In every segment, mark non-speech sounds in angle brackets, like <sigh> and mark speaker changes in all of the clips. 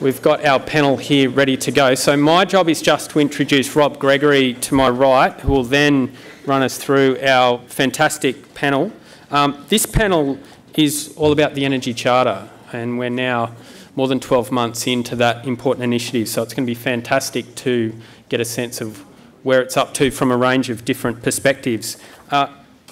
Speaker 1: we've got our panel here ready to go. So my job is just to introduce Rob Gregory to my right, who will then run us through our fantastic panel. Um, this panel is all about the Energy Charter, and we're now more than 12 months into that important initiative, so it's going to be fantastic to get a sense of where it's up to from a range of different perspectives. Uh,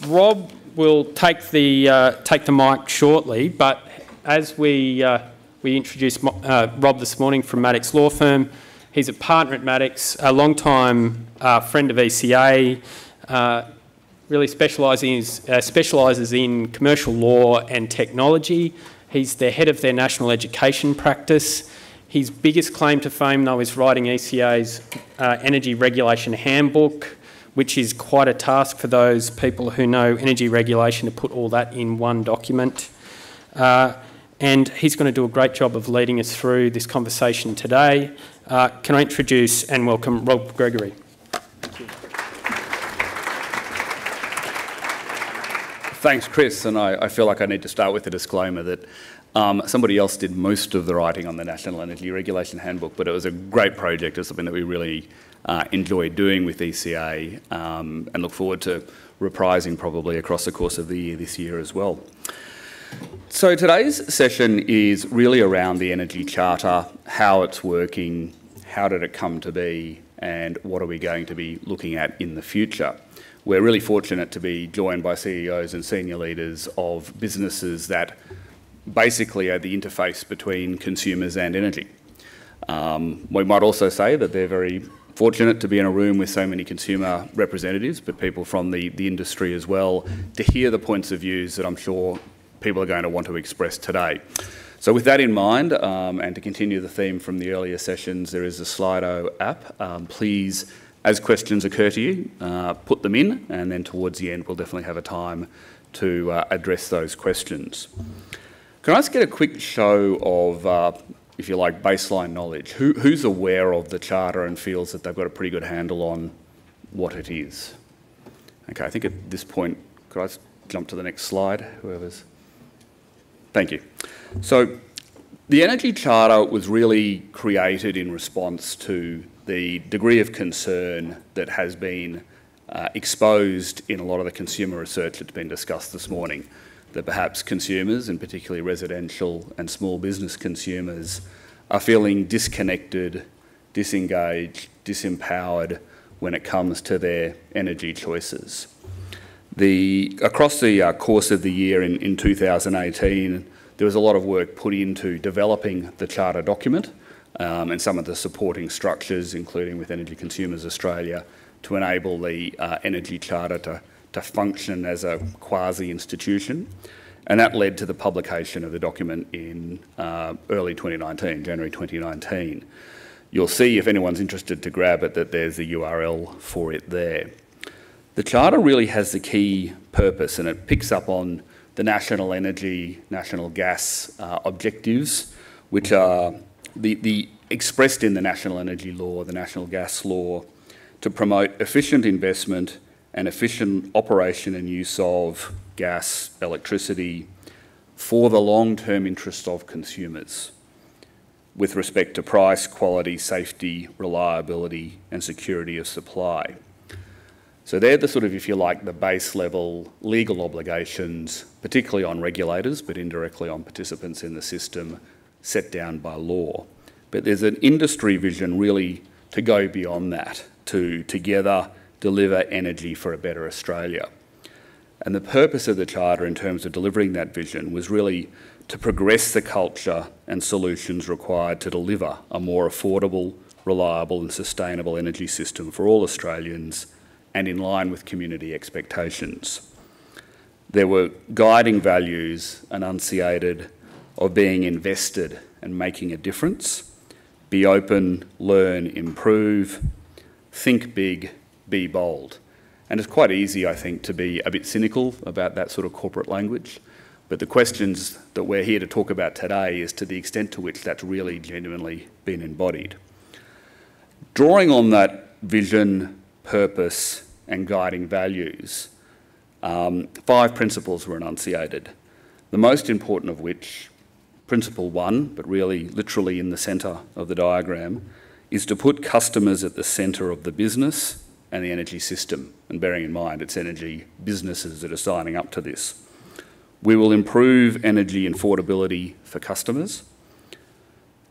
Speaker 1: Rob will take the, uh, take the mic shortly, but as we, uh, we introduced uh, Rob this morning from Maddocks Law Firm, he's a partner at Maddocks, a long-time uh, friend of ECA, uh, really specialises uh, in commercial law and technology. He's the head of their national education practice. His biggest claim to fame, though, is writing ECA's uh, Energy Regulation Handbook, which is quite a task for those people who know energy regulation to put all that in one document. Uh, and he's going to do a great job of leading us through this conversation today. Uh, can I introduce and welcome Rob Gregory?
Speaker 2: Thanks, Chris. And I, I, feel like I need to start with a disclaimer that um, somebody else did most of the writing on the National Energy Regulation Handbook, but it was a great project. It's something that we really uh, enjoy doing with ECA um, and look forward to reprising probably across the course of the year this year as well. So today's session is really around the Energy Charter, how it's working, how did it come to be, and what are we going to be looking at in the future we're really fortunate to be joined by CEOs and senior leaders of businesses that basically are the interface between consumers and energy. Um, we might also say that they're very fortunate to be in a room with so many consumer representatives, but people from the, the industry as well, to hear the points of views that I'm sure people are going to want to express today. So with that in mind, um, and to continue the theme from the earlier sessions, there is a Slido app. Um, please as questions occur to you, uh, put them in, and then towards the end, we'll definitely have a time to uh, address those questions. Can I just get a quick show of, uh, if you like, baseline knowledge? Who, who's aware of the Charter and feels that they've got a pretty good handle on what it is? Okay, I think at this point, could I just jump to the next slide, whoever's... Thank you. So the Energy Charter was really created in response to the degree of concern that has been uh, exposed in a lot of the consumer research that's been discussed this morning, that perhaps consumers, and particularly residential and small business consumers, are feeling disconnected, disengaged, disempowered when it comes to their energy choices. The, across the uh, course of the year in, in 2018, there was a lot of work put into developing the charter document um, and some of the supporting structures, including with Energy Consumers Australia, to enable the uh, Energy Charter to, to function as a quasi-institution. And that led to the publication of the document in uh, early 2019, January 2019. You'll see, if anyone's interested to grab it, that there's a URL for it there. The Charter really has the key purpose and it picks up on the national energy, national gas uh, objectives, which are the, the expressed in the national energy law, the national gas law, to promote efficient investment and efficient operation and use of gas, electricity for the long-term interest of consumers with respect to price, quality, safety, reliability and security of supply. So they're the sort of, if you like, the base level legal obligations, particularly on regulators, but indirectly on participants in the system set down by law. But there's an industry vision really to go beyond that, to together deliver energy for a better Australia. And the purpose of the Charter in terms of delivering that vision was really to progress the culture and solutions required to deliver a more affordable, reliable and sustainable energy system for all Australians and in line with community expectations. There were guiding values enunciated of being invested and making a difference. Be open, learn, improve, think big, be bold. And it's quite easy, I think, to be a bit cynical about that sort of corporate language. But the questions that we're here to talk about today is to the extent to which that's really genuinely been embodied. Drawing on that vision, purpose, and guiding values, um, five principles were enunciated, the most important of which principle one, but really literally in the centre of the diagram, is to put customers at the centre of the business and the energy system, and bearing in mind it's energy businesses that are signing up to this. We will improve energy affordability for customers.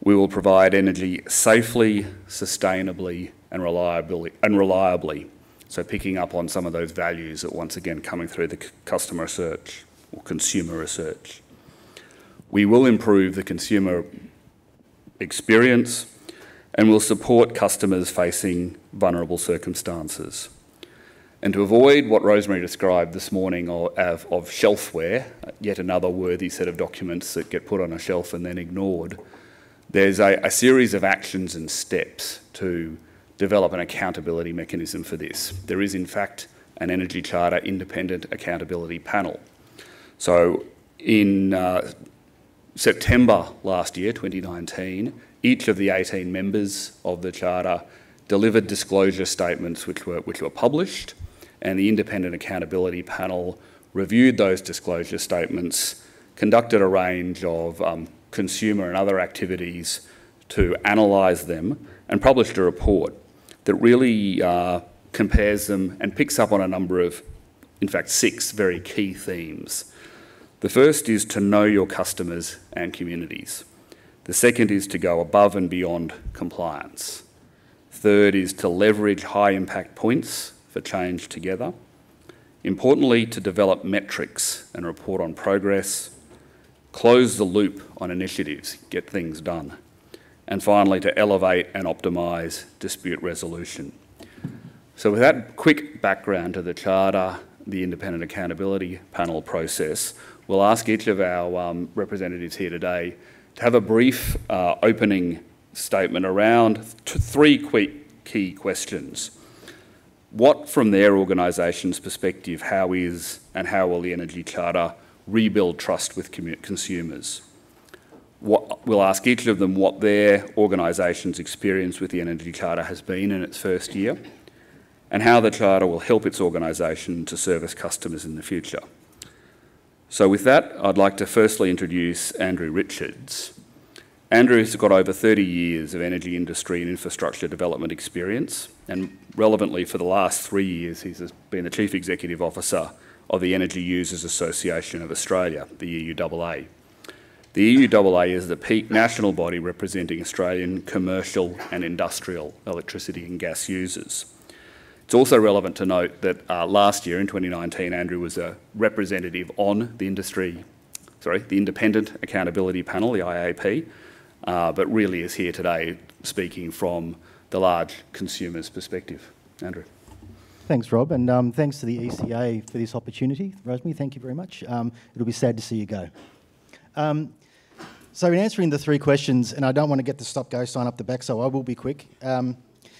Speaker 2: We will provide energy safely, sustainably, and reliably. So picking up on some of those values that once again coming through the customer research or consumer research. We will improve the consumer experience and will support customers facing vulnerable circumstances. And to avoid what Rosemary described this morning of, of shelfware, yet another worthy set of documents that get put on a shelf and then ignored, there's a, a series of actions and steps to develop an accountability mechanism for this. There is, in fact, an Energy Charter Independent Accountability Panel. So in uh, September last year, 2019, each of the 18 members of the Charter delivered disclosure statements which were, which were published, and the Independent Accountability Panel reviewed those disclosure statements, conducted a range of um, consumer and other activities to analyse them, and published a report that really uh, compares them and picks up on a number of, in fact, six very key themes. The first is to know your customers and communities. The second is to go above and beyond compliance. Third is to leverage high impact points for change together. Importantly, to develop metrics and report on progress. Close the loop on initiatives, get things done. And finally, to elevate and optimise dispute resolution. So, with that quick background to the Charter, the Independent Accountability Panel process, we'll ask each of our um, representatives here today to have a brief uh, opening statement around three quick key questions. What, from their organisation's perspective, how is and how will the Energy Charter rebuild trust with consumers? What, we'll ask each of them what their organisation's experience with the Energy Charter has been in its first year and how the Charter will help its organisation to service customers in the future. So with that, I'd like to firstly introduce Andrew Richards. Andrew's got over 30 years of energy industry and infrastructure development experience, and relevantly for the last three years, he's been the Chief Executive Officer of the Energy Users Association of Australia, the EUAA. The EUAA is the peak national body representing Australian commercial and industrial electricity and gas users. It's also relevant to note that uh, last year in 2019, Andrew was a representative on the industry, sorry, the Independent Accountability Panel, the IAP, uh, but really is here today speaking from the large consumer's perspective. Andrew.
Speaker 3: Thanks, Rob, and um, thanks to the ECA for this opportunity. Rosemary, thank you very much. Um, it'll be sad to see you go. Um, so in answering the three questions, and I don't want to get the stop-go sign up the back, so I will be quick. Um,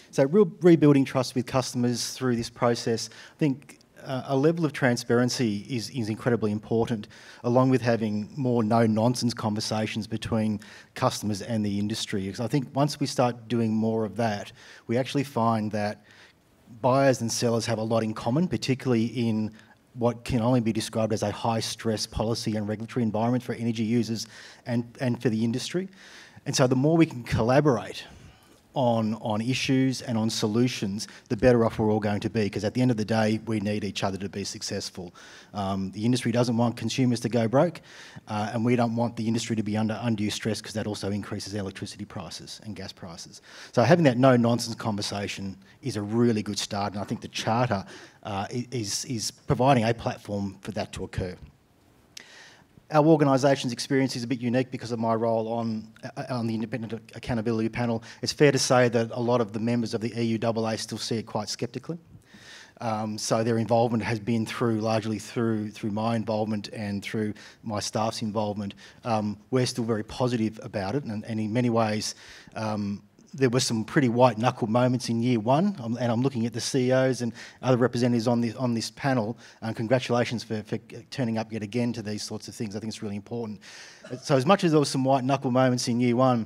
Speaker 3: so re rebuilding trust with customers through this process, I think uh, a level of transparency is, is incredibly important, along with having more no-nonsense conversations between customers and the industry. Because I think once we start doing more of that, we actually find that buyers and sellers have a lot in common, particularly in what can only be described as a high stress policy and regulatory environment for energy users and, and for the industry. And so the more we can collaborate on, on issues and on solutions, the better off we're all going to be. Because at the end of the day, we need each other to be successful. Um, the industry doesn't want consumers to go broke, uh, and we don't want the industry to be under undue stress because that also increases electricity prices and gas prices. So having that no-nonsense conversation is a really good start, and I think the Charter uh, is, is providing a platform for that to occur our organisation's experience is a bit unique because of my role on, uh, on the Independent Accountability Panel. It's fair to say that a lot of the members of the EUAA still see it quite sceptically. Um, so their involvement has been through largely through through my involvement and through my staff's involvement. Um, we're still very positive about it, and, and in many ways, um, there were some pretty white knuckle moments in year one, and I'm looking at the CEOs and other representatives on this on this panel. Uh, congratulations for, for turning up yet again to these sorts of things. I think it's really important. So as much as there were some white knuckle moments in year one,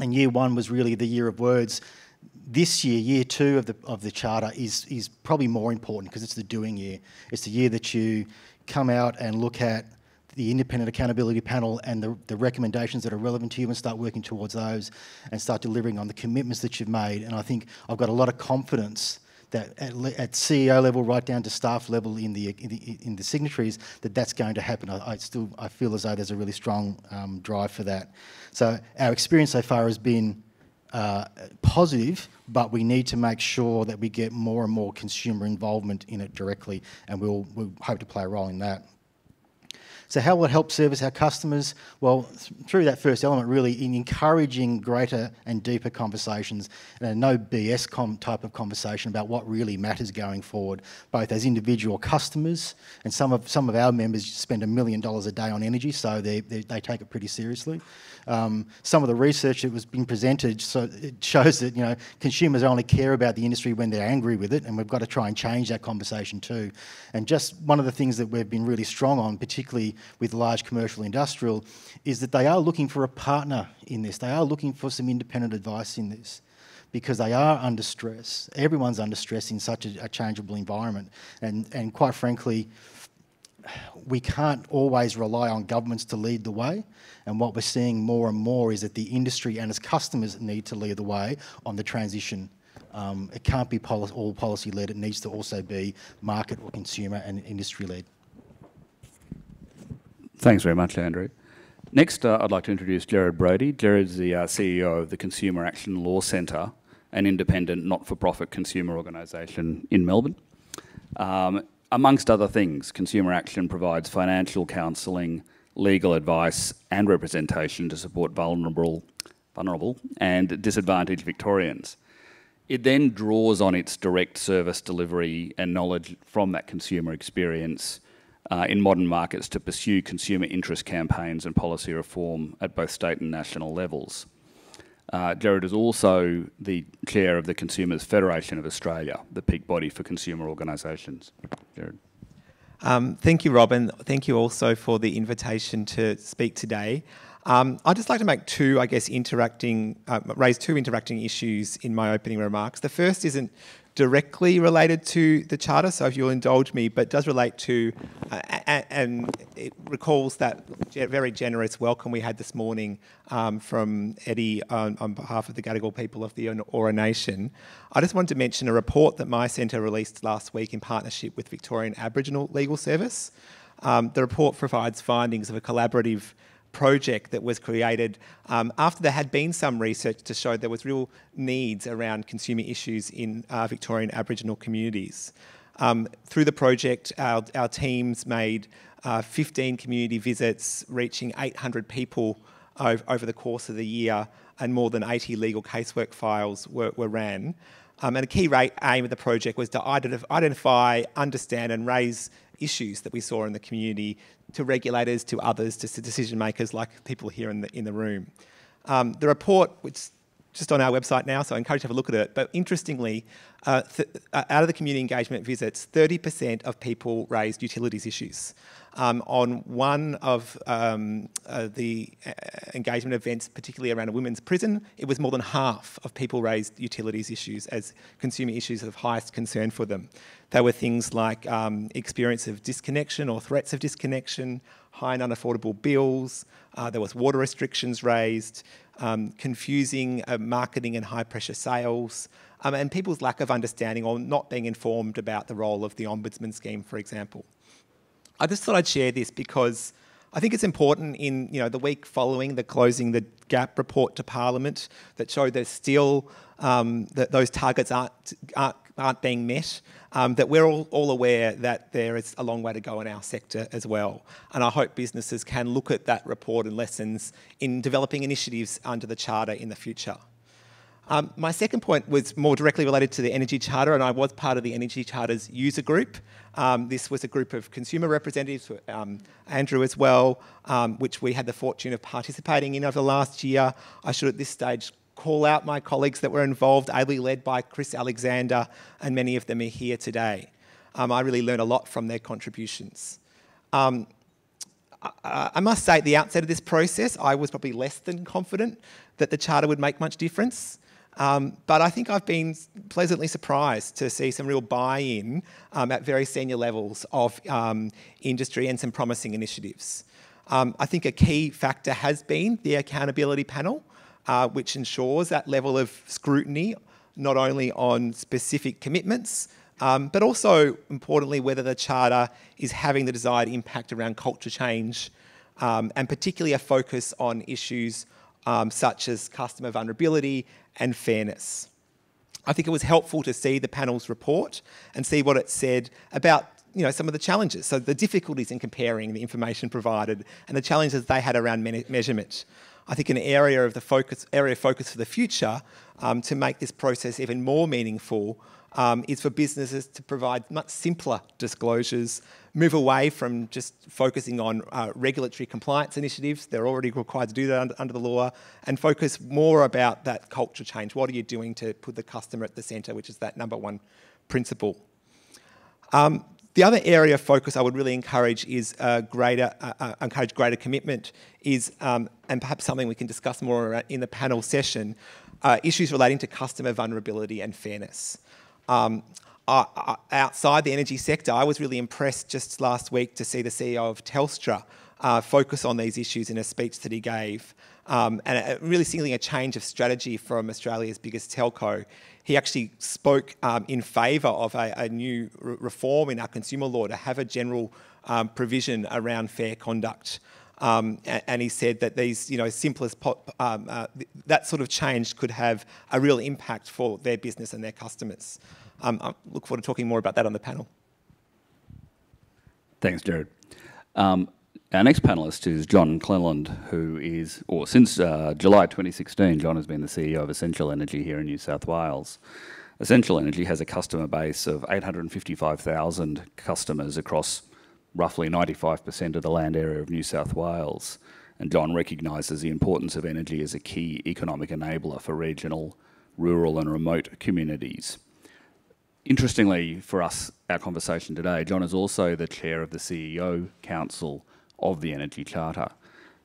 Speaker 3: and year one was really the year of words. This year, year two of the of the charter is is probably more important because it's the doing year. It's the year that you come out and look at the independent accountability panel and the, the recommendations that are relevant to you and start working towards those and start delivering on the commitments that you've made. And I think I've got a lot of confidence that at, at, CEO level, right down to staff level in the in the, in the signatories, that that's going to happen. I, I, still I feel as though there's a really strong um, drive for that. So our experience so far has been uh, positive, but we need to make sure that we get more and more consumer involvement in it directly, and we'll, we'll hope to play a role in that. So how will it help service our customers? Well, through that first element, really in encouraging greater and deeper conversations and a no BS type of conversation about what really matters going forward, both as individual customers and some of some of our members spend a million dollars a day on energy, so they, they, they take it pretty seriously. Um, some of the research that was being presented so it shows that you know consumers only care about the industry when they're angry with it, and we've got to try and change that conversation too. And just one of the things that we've been really strong on, particularly with large commercial industrial, is that they are looking for a partner in this. They are looking for some independent advice in this because they are under stress. Everyone's under stress in such a, a changeable environment, and and quite frankly we can't always rely on governments to lead the way. And what we're seeing more and more is that the industry and its customers need to lead the way on the transition. Um, it can't be poli all policy led, it needs to also be market or consumer and industry led.
Speaker 2: Thanks very much, Andrew. Next, uh, I'd like to introduce Gerard Brody. Gerard's the uh, CEO of the Consumer Action Law Centre, an independent not for profit consumer organisation in Melbourne. Um, amongst other things, Consumer Action provides financial counselling, legal advice, and representation to support vulnerable, vulnerable and disadvantaged Victorians. It then draws on its direct service delivery and knowledge from that consumer experience uh, in modern markets to pursue consumer interest campaigns and policy reform at both state and national levels. Uh, Gerard is also the chair of the Consumers Federation of Australia, the peak body for consumer organisations. Gerard.
Speaker 4: Um, thank you, Robin. Thank you also for the invitation to speak today. Um, I'd just like to make two, I guess, interacting, uh, raise two interacting issues in my opening remarks. The first isn't directly related to the charter, so if you'll indulge me, but does relate to, uh, and it recalls that very generous welcome we had this morning um, from Eddie on, on, behalf of the Gadigal people of the Eora Nation. I just wanted to mention a report that my centre released last week in partnership with Victorian Aboriginal Legal Service. Um, the report provides findings of a collaborative project that was created um, after there had been some research to show there was real needs around consumer issues in uh, Victorian Aboriginal communities. Um, through the project, our, our teams made uh, 15 community visits, reaching 800 people over, over, the course of the year, and more than 80 legal casework files were, were ran. Um, and a key rate, aim of the project was to identify, understand, and raise issues that we saw in the community to regulators, to others, to decision makers like people here in the, in the room. Um, the report, which just on our website now, so I encourage you to have a look at it. But interestingly, uh, uh out of the community engagement visits, 30% of people raised utilities issues. Um, on one of um, uh, the uh, engagement events, particularly around a women's prison, it was more than half of people raised utilities issues as consumer issues of highest concern for them. They were things like um, experience of disconnection or threats of disconnection, high and unaffordable bills, uh, there was water restrictions raised, um, confusing uh, marketing and high pressure sales, um, and people's lack of understanding or not being informed about the role of the Ombudsman scheme, for example. I just thought I'd share this because I think it's important in you know the week following the closing the gap report to Parliament that showed there's still um, that those targets aren't, aren't, aren't being met. Um, that we're all, all aware that there is a long way to go in our sector as well. And I hope businesses can look at that report and lessons in developing initiatives under the Charter in the future. Um, my second point was more directly related to the Energy Charter, and I was part of the Energy Charter's user group. Um, this was a group of consumer representatives, um, Andrew as well, um, which we had the fortune of participating in over the last year. I should at this stage call out my colleagues that were involved, ably led by Chris Alexander, and many of them are here today. Um, I really learned a lot from their contributions. Um, I, I must say, at the outset of this process, I was probably less than confident that the Charter would make much difference. Um, but I think I've been pleasantly surprised to see some real buy in um, at very senior levels of um, industry and some promising initiatives. Um, I think a key factor has been the accountability panel, uh, which ensures that level of scrutiny, not only on specific commitments, um, but also importantly, whether the charter is having the desired impact around culture change, um, and particularly a focus on issues um, such as customer vulnerability and fairness. I think it was helpful to see the panel's report and see what it said about you know, some of the challenges. So the difficulties in comparing the information provided and the challenges they had around me measurement. I think an area of the focus, area of focus for the future um, to make this process even more meaningful um, is for businesses to provide much simpler disclosures, move away from just focusing on uh, regulatory compliance initiatives. They're already required to do that under, under, the law, and focus more about that culture change. What are you doing to put the customer at the centre, which is that number one principle. Um, the other area of focus I would really encourage is uh, greater, uh, uh, encourage greater commitment is, um, and perhaps something we can discuss more in the panel session, uh, issues relating to customer vulnerability and fairness. Um, outside the energy sector, I was really impressed just last week to see the CEO of Telstra uh, focus on these issues in a speech that he gave, um, and really signaling a change of strategy from Australia's biggest telco. He actually spoke um, in favour of a, a new re reform in our consumer law to have a general um, provision around fair conduct. Um, and, he said that these, you know, simplest um, uh, th that sort of change could have a real impact for their business and their customers. Um, I look forward to talking more about that on the panel.
Speaker 2: Thanks, Gerard. Our next panelist is John Cleland, who is, or since uh, July 2016, John has been the CEO of Essential Energy here in New South Wales. Essential Energy has a customer base of 855,000 customers across roughly 95% of the land area of New South Wales. And John recognises the importance of energy as a key economic enabler for regional, rural and remote communities. Interestingly for us, our conversation today, John is also the chair of the CEO Council of the Energy Charter.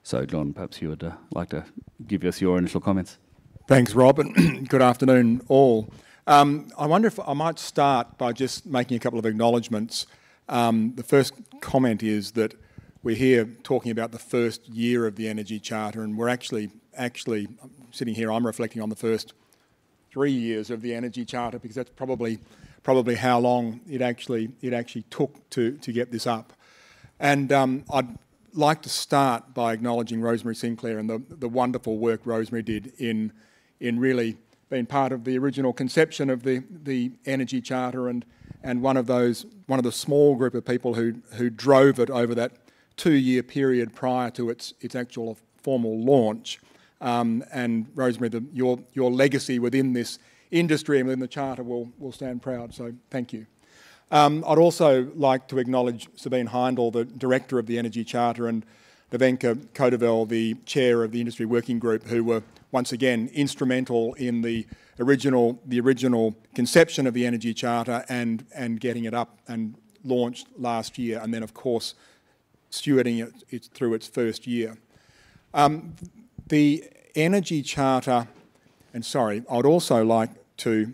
Speaker 2: So John, perhaps you would uh, like to give us your initial comments.
Speaker 5: Thanks, Rob, and <clears throat> good afternoon all. Um, I wonder if I might start by just making a couple of acknowledgements um, the first comment is that we're here talking about the first year of the Energy Charter, and we're actually, actually sitting here, I'm reflecting on the first three years of the Energy Charter because that's probably, probably how long it actually, it actually took to, to get this up. And um, I'd like to start by acknowledging Rosemary Sinclair and the, the wonderful work Rosemary did in, in really being part of the original conception of the, the Energy Charter and and one of those, one of the small group of people who, who drove it over that two-year period prior to its, its actual formal launch. Um, and Rosemary, the, your, your legacy within this industry and within the Charter will, will stand proud, so thank you. Um, I'd also like to acknowledge Sabine Heindl, the Director of the Energy Charter, and Nevenka Codevelle, the Chair of the Industry Working Group, who were once again instrumental in the original, the original conception of the Energy Charter and, and getting it up and launched last year, and then, of course, stewarding it, it through its first year. Um, the Energy Charter, and sorry, I'd also like to,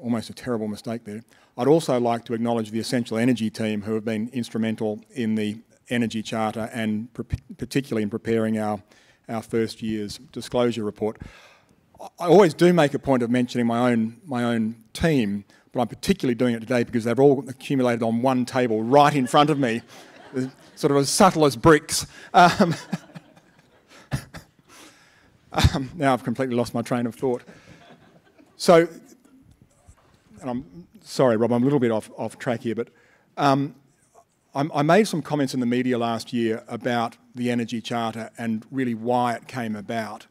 Speaker 5: almost a terrible mistake there, I'd also like to acknowledge the Essential Energy team who have been instrumental in the Energy Charter and particularly in preparing our, our first year's disclosure report. I always do make a point of mentioning my own, my own team, but I'm particularly doing it today because they've all accumulated on one table right in front of me, <laughs> sort of as subtle as bricks. Um, <laughs> um, now I've completely lost my train of thought. So, and I'm sorry, Rob, I'm a little bit off, off track here, but um, I made some comments in the media last year about the Energy Charter and really why it came about.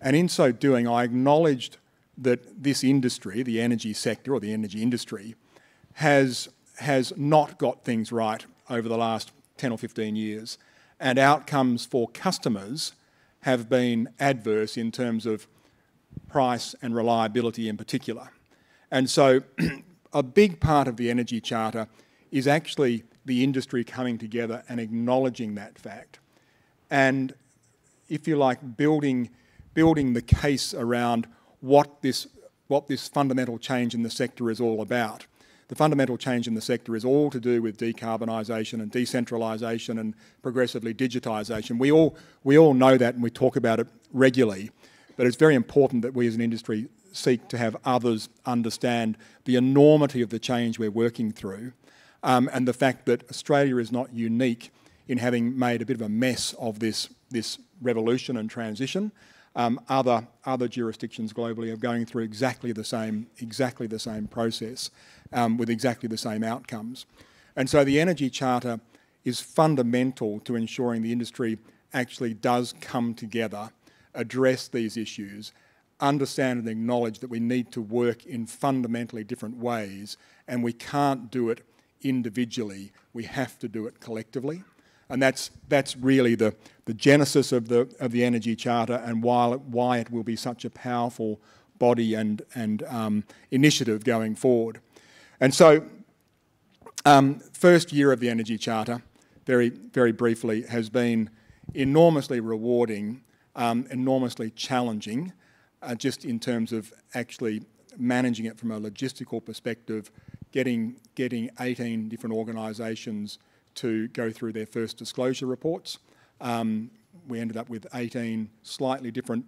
Speaker 5: And in so doing, I acknowledged that this industry, the energy sector or the energy industry, has, has not got things right over the last 10 or 15 years. And outcomes for customers have been adverse in terms of price and reliability in particular. And so <clears throat> a big part of the Energy Charter is actually the industry coming together and acknowledging that fact. And if you like, building building the case around what this, what this fundamental change in the sector is all about. the fundamental change in the sector is all to do with decarbonisation and decentralisation and progressively digitisation. We all, we all know that and we talk about it regularly, but it's very important that we as an industry seek to have others understand the enormity of the change we're working through um, and the fact that Australia is not unique in having made a bit of a mess of this, this revolution and transition. Um, other, other jurisdictions globally are going through exactly the same, exactly the same process um, with exactly the same outcomes. And so the Energy Charter is fundamental to ensuring the industry actually does come together, address these issues, understand and acknowledge that we need to work in fundamentally different ways and we can't do it individually, we have to do it collectively. And that's, that's really the, the genesis of the, of the Energy Charter and why, why it will be such a powerful body and, and um, initiative going forward. And so, um, first year of the Energy Charter, very, very briefly, has been enormously rewarding, um, enormously challenging, uh, just in terms of actually managing it from a logistical perspective, getting, getting 18 different organisations to go through their first disclosure reports. Um, we ended up with 18 slightly different,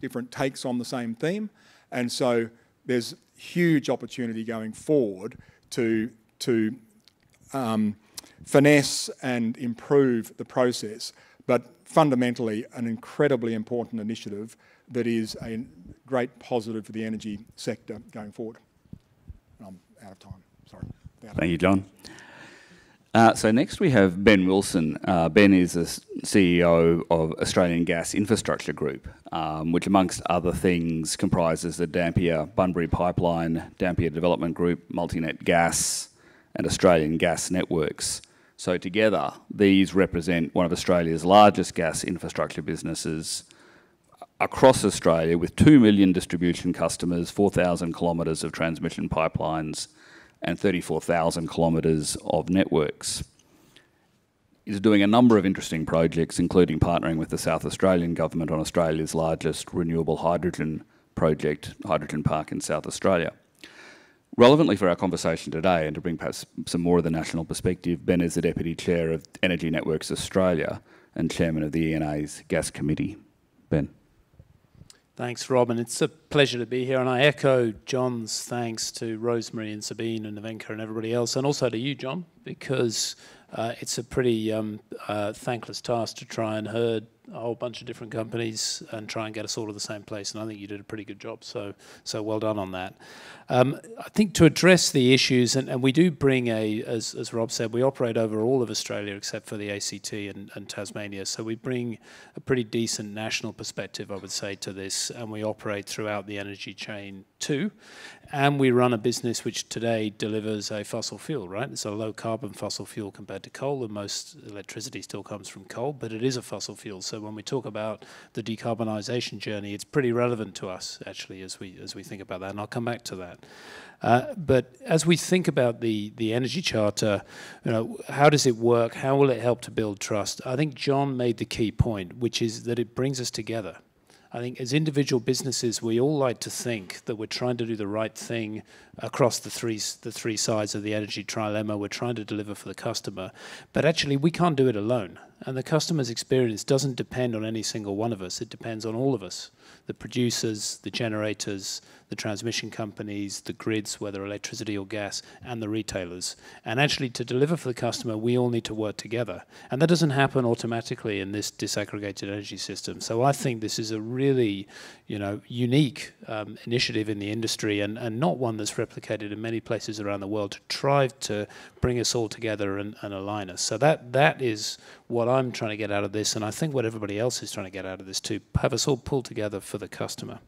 Speaker 5: different takes on the same theme. And so there's huge opportunity going forward to, to um, finesse and improve the process, but fundamentally an incredibly important initiative that is a great positive for the energy sector going forward. I'm out of time, sorry.
Speaker 2: Thank you, John. Uh, so next we have Ben Wilson. Uh, ben is the CEO of Australian Gas Infrastructure Group, um, which amongst other things comprises the Dampier Bunbury Pipeline, Dampier Development Group, Multinet Gas and Australian Gas Networks. So together, these represent one of Australia's largest gas infrastructure businesses across Australia with 2 million distribution customers, 4,000 kilometres of transmission pipelines and 34,000 kilometres of networks. Is doing a number of interesting projects, including partnering with the South Australian Government on Australia's largest renewable hydrogen project, Hydrogen Park in South Australia. Relevantly for our conversation today, and to bring perhaps some more of the national perspective, Ben is the Deputy Chair of Energy Networks Australia and Chairman of the ENA's Gas Committee. Ben.
Speaker 6: Thanks, Robin. It's a pleasure to be here, and I echo John's thanks to Rosemary and Sabine and Nevenka and everybody else, and also to you, John, because uh, it's a pretty um, uh, thankless task to try and herd a whole bunch of different companies and try and get us all to the same place. And I think you did a pretty good job. So, so well done on that. Um, I think to address the issues, and, and we do bring a, as, as Rob said, we operate over all of Australia except for the ACT and, and Tasmania. So we bring a pretty decent national perspective, I would say, to this, and we operate throughout the energy chain too. And we run a business which today delivers a fossil fuel, right? It's a low carbon fossil fuel compared to coal, and most electricity still comes from coal, but it is a fossil fuel. So when we talk about the decarbonisation journey, it's pretty relevant to us actually as we as we think about that, and I'll come back to that. Uh, but as we think about the the energy charter, you know, how does it work? How will it help to build trust? I think John made the key point, which is that it brings us together. I think as individual businesses, we all like to think that we're trying to do the right thing across the three the three sides of the energy trilemma. We're trying to deliver for the customer, but actually we can't do it alone. And the customer's experience doesn't depend on any single one of us. It depends on all of us: the producers, the generators, the transmission companies, the grids, whether electricity or gas, and the retailers. And actually, to deliver for the customer, we all need to work together. And that doesn't happen automatically in this disaggregated energy system. So I think this is a really, you know, unique um, initiative in the industry, and, and not one that's replicated in many places around the world to try to bring us all together and, and align us. So that that is what I'm trying to get out of this, and I think what everybody else is trying to get out of this too. Have us all pull together for the customer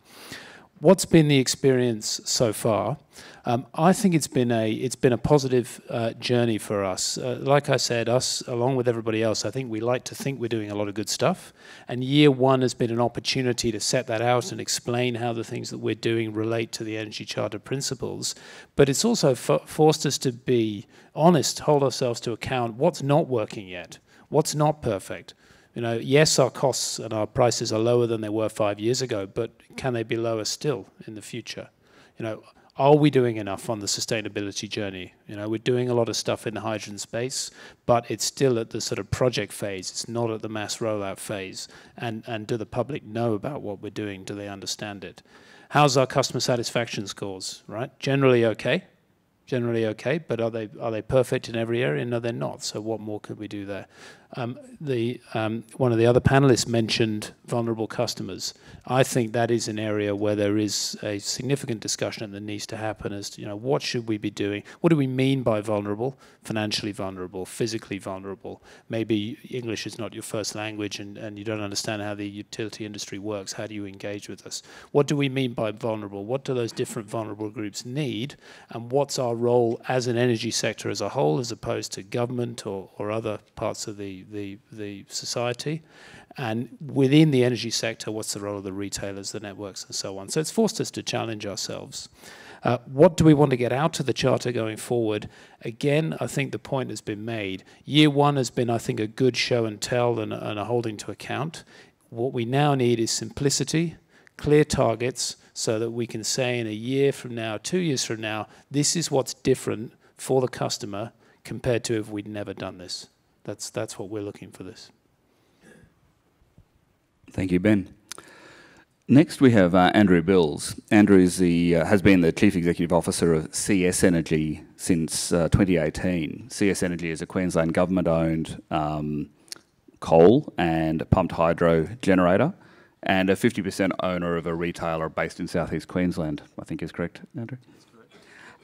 Speaker 6: what's been the experience so far? Um, I think it's been a it's been a positive uh, journey for us. Uh, like I said, us along with everybody else, I think we like to think we're doing a lot of good stuff. And year one has been an opportunity to set that out and explain how the things that we're doing relate to the Energy Charter principles. But it's also forced us to be honest, hold ourselves to account. What's not working yet? What's not perfect? You know, yes, our costs and our prices are lower than they were five years ago, but can they be lower still in the future? You know, are we doing enough on the sustainability journey? You know, we're doing a lot of stuff in the hydrogen space, but it's still at the sort of project phase. It's not at the mass rollout phase. And, and do the public know about what we're doing? Do they understand it? How's our customer satisfaction scores, right? Generally okay generally okay, but are they are they perfect in every area? No, they're not. So what more could we do there? Um, the um, one of the other panelists mentioned vulnerable customers. I think that is an area where there is a significant discussion that needs to happen as to, you know what should we be doing? What do we mean by vulnerable? Financially vulnerable, physically vulnerable. Maybe English is not your first language and, and you don't understand how the utility industry works. How do you engage with us? What do we mean by vulnerable? What do those different vulnerable groups need? And what's our role as an energy sector as a whole, as opposed to government or, or other parts of the, the, the society? And within the energy sector, what's the role of the retailers, the networks, and so on? So it's forced us to challenge ourselves. Uh, what do we want to get out of the charter going forward? Again, I think the point has been made. Year one has been, I think, a good show and tell and, and a holding to account. What we now need is simplicity, clear targets, so that we can say in a year from now, two years from now, this is what's different for the customer compared to if we'd never done this. That's, that's what we're looking for this.
Speaker 2: Thank you, Ben. Next, we have uh, Andrew Bills. Andrew is the, uh, has been the Chief Executive Officer of CS Energy since uh, 2018. CS Energy is a Queensland government-owned um, coal and pumped hydro generator and a 50% owner of a retailer based in southeast Queensland, I think is correct, Andrew?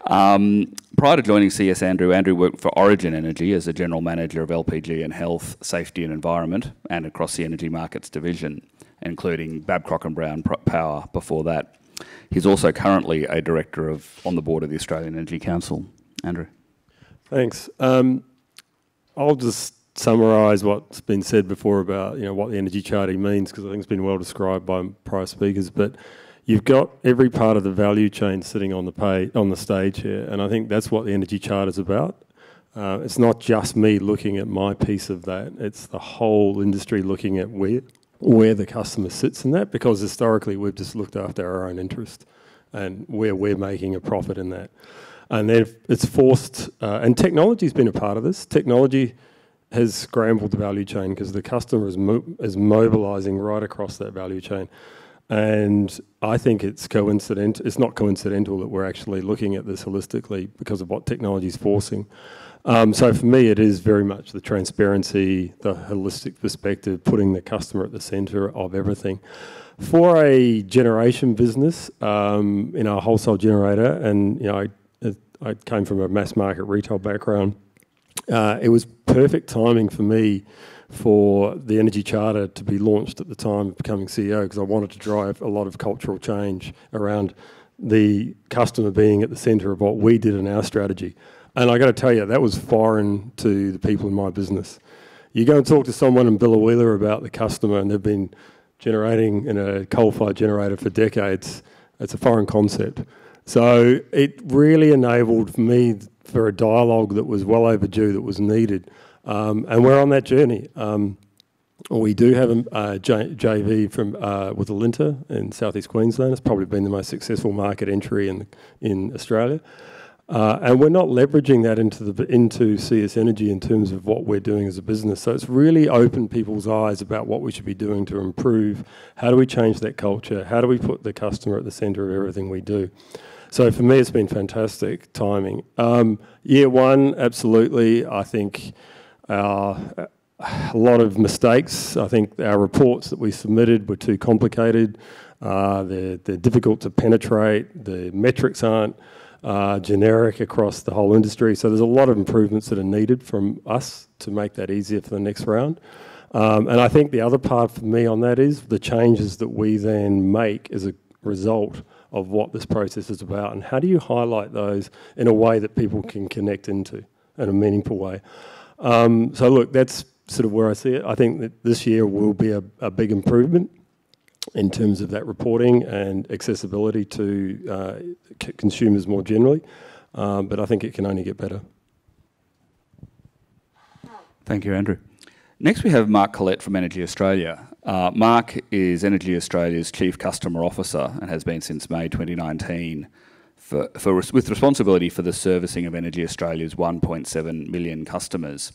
Speaker 2: Um, prior to joining CS Andrew, Andrew worked for Origin Energy as a general manager of LPG and health, safety and environment, and across the energy markets division, including Babcock and Brown Power before that. He's also currently a director of on the board of the Australian Energy Council. Andrew.
Speaker 7: Thanks. Um, I'll just summarise what's been said before about you know what the energy charter means because I think it's been well described by prior speakers. But you've got every part of the value chain sitting on the pay, on the stage here, and I think that's what the energy chart is about. Uh, it's not just me looking at my piece of that; it's the whole industry looking at where where the customer sits in that. Because historically, we've just looked after our own interest and where we're making a profit in that. And then it's forced, uh, and technology's been a part of this. Technology has scrambled the value chain because the customer is, mo is mobilising right across that value chain. And I think it's coincidental. It's not coincidental that we're actually looking at this holistically because of what technology is forcing. Um, so for me, it is very much the transparency, the holistic perspective, putting the customer at the centre of everything. For a generation business, um, in our wholesale generator, and you know, I, I came from a mass market retail background. Uh, it was perfect timing for me for the Energy Charter to be launched at the time of becoming CEO because I wanted to drive a lot of cultural change around the customer being at the centre of what we did in our strategy. And I got to tell you, that was foreign to the people in my business. You go and talk to someone in Biloela about the customer, and they've been generating in a coal-fired generator for decades. It's a foreign concept. So it really enabled me for a dialogue that was well overdue, that was needed um, and we're on that journey. Um, we do have a uh, J- JV from uh, with Alinta in southeast Queensland. It's probably been the most successful market entry in in Australia, uh, and we're not leveraging that into the into CS Energy in terms of what we're doing as a business. So it's really opened people's eyes about what we should be doing to improve. How do we change that culture? How do we put the customer at the centre of everything we do? So for me, it's been fantastic timing. Um, year one, absolutely. I think our, a lot of mistakes. I think our reports that we submitted were too complicated. Uh, they're, they're difficult to penetrate. The metrics aren't uh, generic across the whole industry. So there's a lot of improvements that are needed from us to make that easier for the next round. Um, and I think the other part for me on that is the changes that we then make as a result of what this process is about and how do you highlight those in a way that people can connect into in a meaningful way. Um, so look, that's sort of where I see it. I think that this year will be a, a big improvement in terms of that reporting and accessibility to uh, consumers more generally, um, but I think it can only get better.
Speaker 2: Thank you, Andrew. Next, we have Mark Collette from Energy Australia. Uh, Mark is Energy Australia's Chief Customer Officer and has been since May 2019 for, for, with responsibility for the servicing of Energy Australia's 1.7 million customers.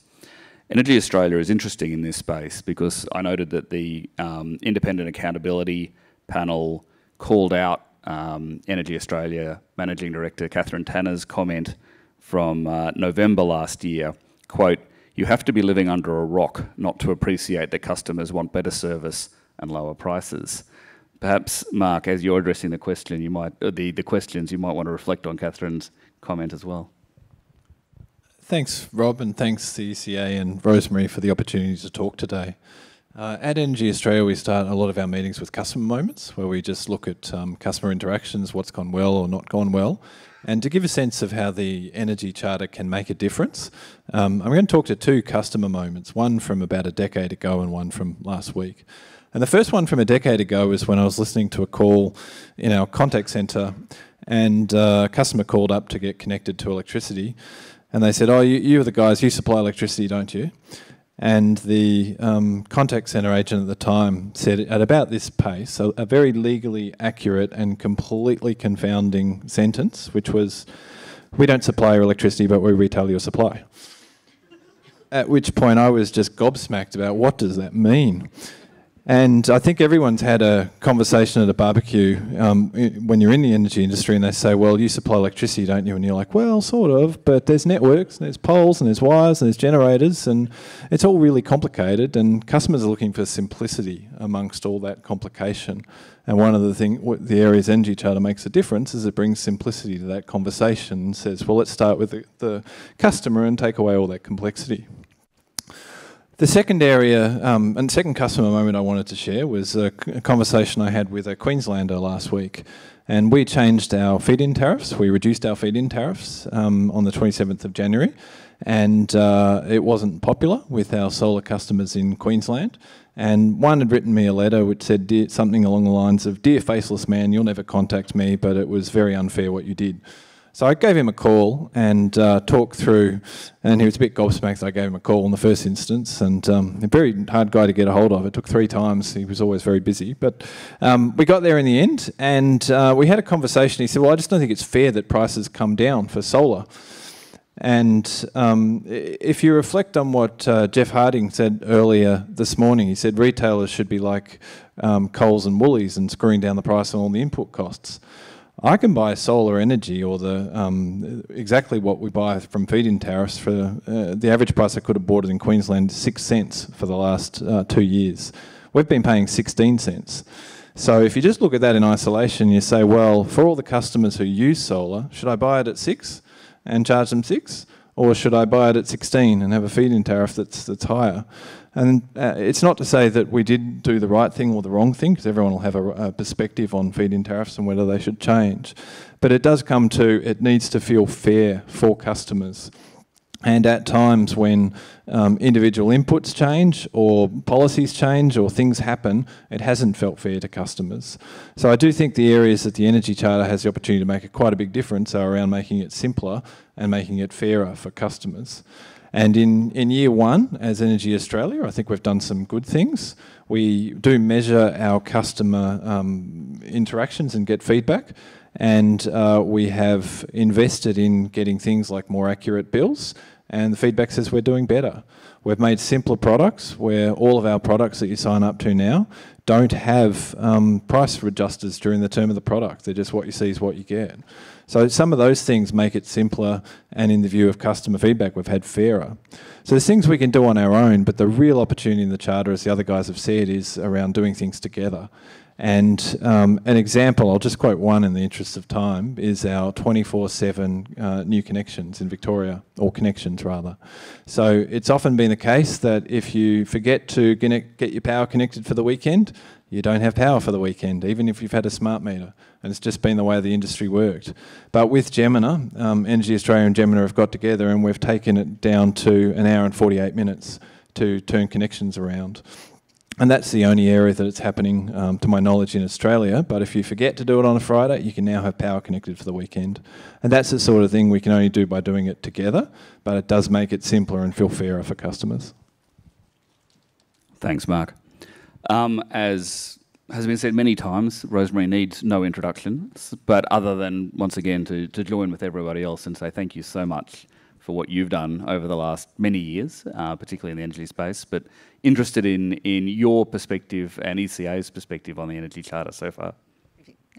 Speaker 2: Energy Australia is interesting in this space because I noted that the um, independent accountability panel called out um, Energy Australia Managing Director Catherine Tanna's comment from uh, November last year, quote, you have to be living under a rock not to appreciate that customers want better service and lower prices. Perhaps, Mark, as you're addressing the question, you might uh, the, the questions, you might want to reflect on Catherine's comment as well.
Speaker 8: Thanks, Rob, and thanks to ECA and Rosemary for the opportunity to talk today. Uh, at Energy Australia, we start a lot of our meetings with customer moments, where we just look at um, customer interactions, what's gone well or not gone well, and to give a sense of how the Energy Charter can make a difference. Um, I'm going to talk to two customer moments, one from about a decade ago and one from last week. And the first one from a decade ago was when I was listening to a call in our contact centre, and uh, a customer called up to get connected to electricity and they said, "Oh, you, you are the guys. You supply electricity, don't you?" And the um, contact centre agent at the time said, at about this pace, a, a, very legally accurate and completely confounding sentence, which was, "We don't supply your electricity, but we retail your supply." At which point, I was just gobsmacked about what does that mean. And I think everyone's had a conversation at a barbecue um, when you're in the energy industry and they say, well, you supply electricity, don't you? And you're like, well, sort of, but there's networks, and there's poles, and there's wires, and there's generators, and it's all really complicated. And customers are looking for simplicity amongst all that complication. And one of the thing, the areas Energy Charter makes a difference is it brings simplicity to that conversation and says, well, let's start with the, the customer and take away all that complexity. The second area um, and second customer moment I wanted to share was a, conversation I had with a Queenslander last week. And we changed our feed in tariffs. We reduced our feed in tariffs um, on the 27th of January. And uh, it wasn't popular with our solar customers in Queensland. And one had written me a letter which said something along the lines of Dear faceless man, you'll never contact me, but it was very unfair what you did. So I gave him a call and uh, talked through, and he was a bit gobsmacked. I gave him a call in the first instance, and um, a very hard guy to get a hold of. It took three times. He was always very busy, but um, we got there in the end, and uh, we had a conversation. He said, "Well, I just don't think it's fair that prices come down for solar." And um, if you reflect on what uh, Geoff Harding said earlier this morning, he said retailers should be like um, Coles and Woolies and screwing down the price on all the input costs. I can buy solar energy or the um, exactly what we buy from feed-in tariffs for uh, the average price I could have bought it in Queensland six cents for the last uh, two years. We've been paying 16 cents. So if you just look at that in isolation, you say, well, for all the customers who use solar, should I buy it at six and charge them six, or should I buy it at 16 and have a feed-in tariff that's that's higher? And uh, it's not to say that we did do the right thing or the wrong thing, because everyone will have a, a perspective on feed-in tariffs and whether they should change. But it does come to it needs to feel fair for customers. And at times when um, individual inputs change or policies change or things happen, it hasn't felt fair to customers. So I do think the areas that the Energy Charter has the opportunity to make a quite a big difference are around making it simpler and making it fairer for customers. And in, in year one, as Energy Australia, I think we've done some good things. We do measure our customer um, interactions and get feedback. And uh, we have invested in getting things like more accurate bills. And the feedback says we're doing better. We've made simpler products where all of our products that you sign up to now don't have um, price adjusters during the term of the product. They're just what you see is what you get. So some of those things make it simpler and in the view of customer feedback, we've had fairer. So there's things we can do on our own, but the real opportunity in the Charter, as the other guys have said, is around doing things together. And um, an example, I'll just quote one in the interest of time, is our 24-7 uh, new connections in Victoria, or connections rather. So it's often been the case that if you forget to get your power connected for the weekend, you don't have power for the weekend, even if you've had a smart meter. And it's just been the way the industry worked. But with Jemena, um, Energy Australia and Jemena have got together and we've taken it down to an hour and 48 minutes to turn connections around. And that's the only area that it's happening, um, to my knowledge, in Australia. But if you forget to do it on a Friday, you can now have power connected for the weekend. And that's the sort of thing we can only do by doing it together, but it does make it simpler and feel fairer for customers.
Speaker 2: Thanks, Mark. Um, as has been said many times, Rosemary needs no introduction, but other than once again to, to join with everybody else and say thank you so much for what you've done over the last many years, uh, particularly in the energy space, but interested in, in your perspective and ECA's perspective on the Energy Charter so far.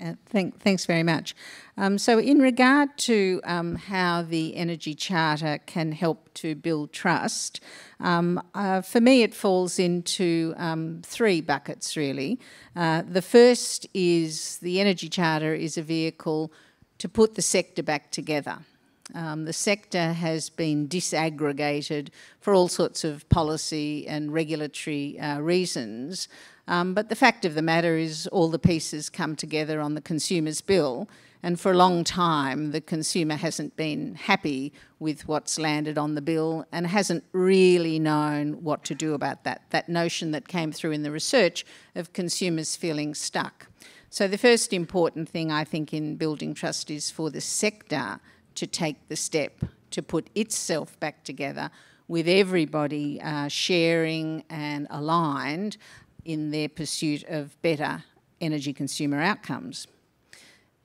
Speaker 9: Uh, thank, thanks very much. Um, so, in regard to um, how the Energy Charter can help to build trust, um, uh, for me it falls into um, three buckets really. Uh, the first is the Energy Charter is a vehicle to put the sector back together. Um, the sector has been disaggregated for all sorts of policy and regulatory uh, reasons. Um, but the fact of the matter is, all the pieces come together on the consumer's bill. And for a long time, the consumer hasn't been happy with what's landed on the bill and hasn't really known what to do about that. That notion that came through in the research of consumers feeling stuck. So, the first important thing I think in building trust is for the sector to take the step to put itself back together with everybody uh, sharing and aligned in their pursuit of better energy consumer outcomes.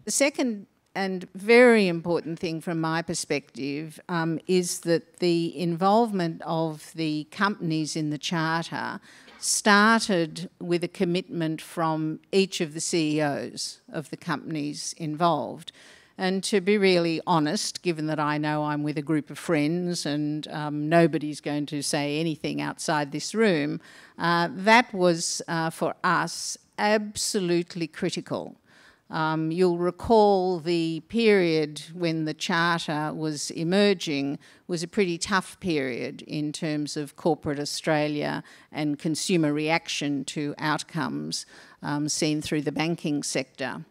Speaker 9: The second and very important thing from my perspective um, is that the involvement of the companies in the Charter started with a commitment from each of the CEOs of the companies involved. And to be really honest, given that I know I'm with a group of friends and um, nobody's going to say anything outside this room, uh, that was uh, for us absolutely critical. Um, you'll recall the period when the Charter was emerging was a pretty tough period in terms of corporate Australia and consumer reaction to outcomes um, seen through the banking sector.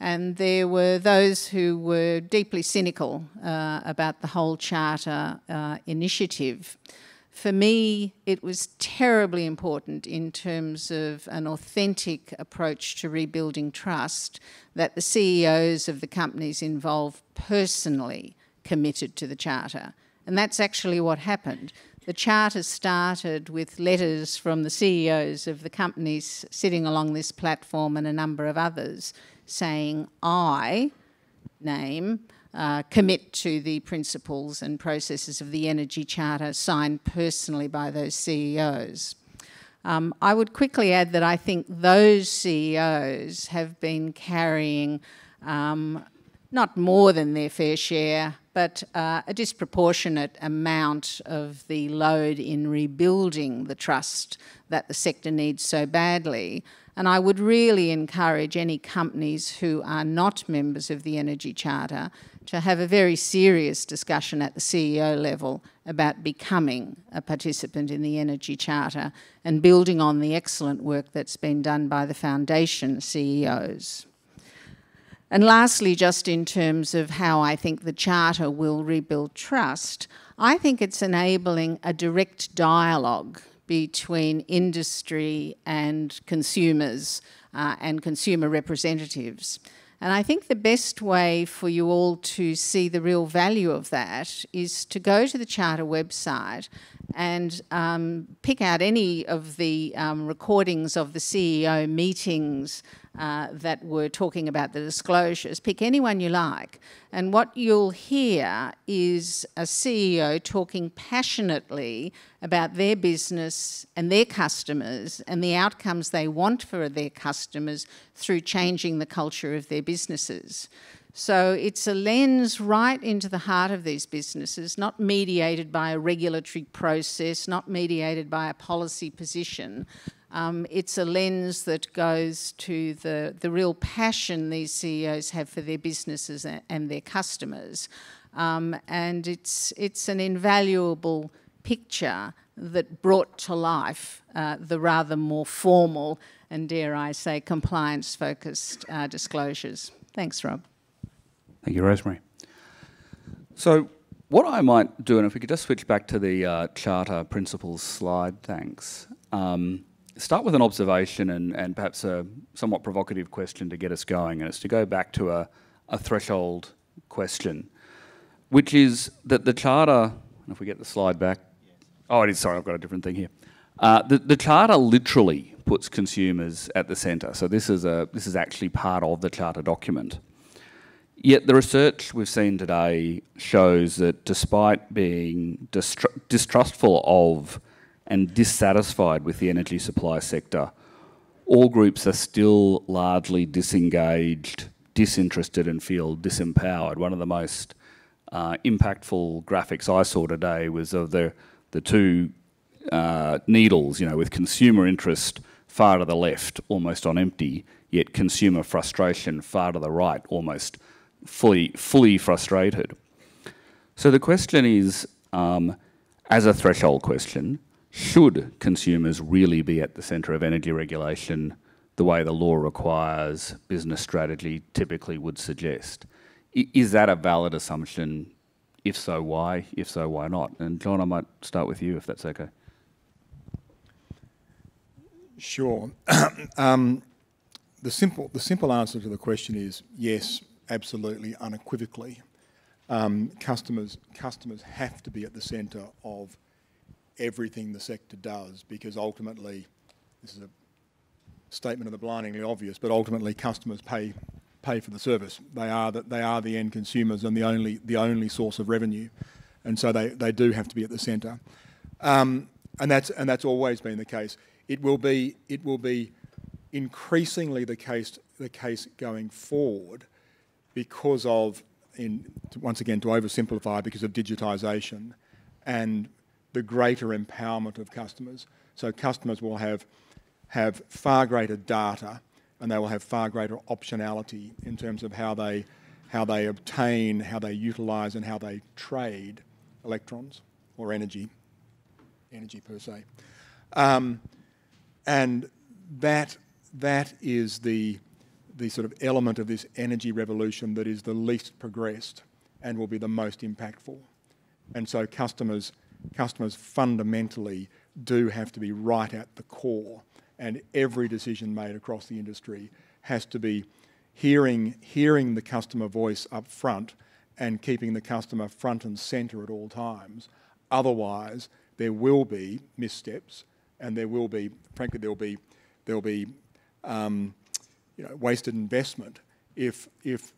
Speaker 9: And there were those who were deeply cynical uh, about the whole charter uh, initiative. For me, it was terribly important in terms of an authentic approach to rebuilding trust that the CEOs of the companies involved personally committed to the charter. And that's actually what happened. The charter started with letters from the CEOs of the companies sitting along this platform and a number of others saying, I, name, uh, commit to the principles and processes of the Energy Charter signed personally by those CEOs. Um, I would quickly add that I think those CEOs have been carrying um, not more than their fair share, but uh, a disproportionate amount of the load in rebuilding the trust that the sector needs so badly. And I would really encourage any companies who are not members of the Energy Charter to have a very serious discussion at the CEO level about becoming a participant in the Energy Charter and building on the excellent work that's been done by the Foundation CEOs. And lastly, just in terms of how I think the Charter will rebuild trust, I think it's enabling a direct dialogue between industry and consumers uh, and consumer representatives. And I think the best way for you all to see the real value of that is to go to the Charter website and um, pick out any of the um, recordings of the CEO meetings uh, that were talking about the disclosures. Pick anyone you like. And what you'll hear is a CEO talking passionately about their business and their customers and the outcomes they want for their customers through changing the culture of their businesses. So it's a lens right into the heart of these businesses, not mediated by a regulatory process, not mediated by a policy position. Um, it's a lens that goes to the, the real passion these CEOs have for their businesses and, their customers. Um, and it's, it's an invaluable picture that brought to life uh, the rather more formal and, dare I say, compliance focused uh, disclosures. Thanks, Rob.
Speaker 2: Thank you, Rosemary. So, what I might do, and if we could just switch back to the uh, charter principles slide, thanks. Um, start with an observation and, and perhaps a somewhat provocative question to get us going, and it's to go back to a, a threshold question, which is that the charter, if we get the slide back, oh, it is, sorry, I've got a different thing here. Uh, the, the charter literally puts consumers at the centre. So this is, a, this is actually part of the Charter document. Yet the research we've seen today shows that despite being distrustful of and dissatisfied with the energy supply sector, all groups are still largely disengaged, disinterested, and feel disempowered. One of the most uh, impactful graphics I saw today was of the, the two uh, needles, you know, with consumer interest far to the left, almost on empty, yet consumer frustration far to the right, almost fully, fully frustrated. So the question is, um, as a threshold question, should consumers really be at the centre of energy regulation the way the law requires, business strategy typically would suggest? I is that a valid assumption? If so, why? If so, why not? And John, I might start with you if that's okay.
Speaker 5: Sure. <coughs> um, the simple the simple answer to the question is yes, absolutely, unequivocally. Um, customers customers have to be at the centre of everything the sector does because ultimately, this is a statement of the blindingly obvious, but ultimately customers pay pay for the service. They are the, they are the end consumers and the only the only source of revenue, and so they, they do have to be at the centre, um, and that's and that's always been the case. It will be it will be increasingly the case the case going forward because of in once again to oversimplify because of digitisation and the greater empowerment of customers. So customers will have have far greater data and they will have far greater optionality in terms of how they how they obtain, how they utilise and how they trade electrons or energy, energy per se. Um, and that, that is the, the sort of element of this energy revolution that is the least progressed and will be the most impactful. And so customers, customers fundamentally do have to be right at the core and every decision made across the industry has to be hearing, hearing the customer voice up front and keeping the customer front and centre at all times. Otherwise, there will be missteps and there will be, frankly, there will be, there will be um, you know, wasted investment if, if,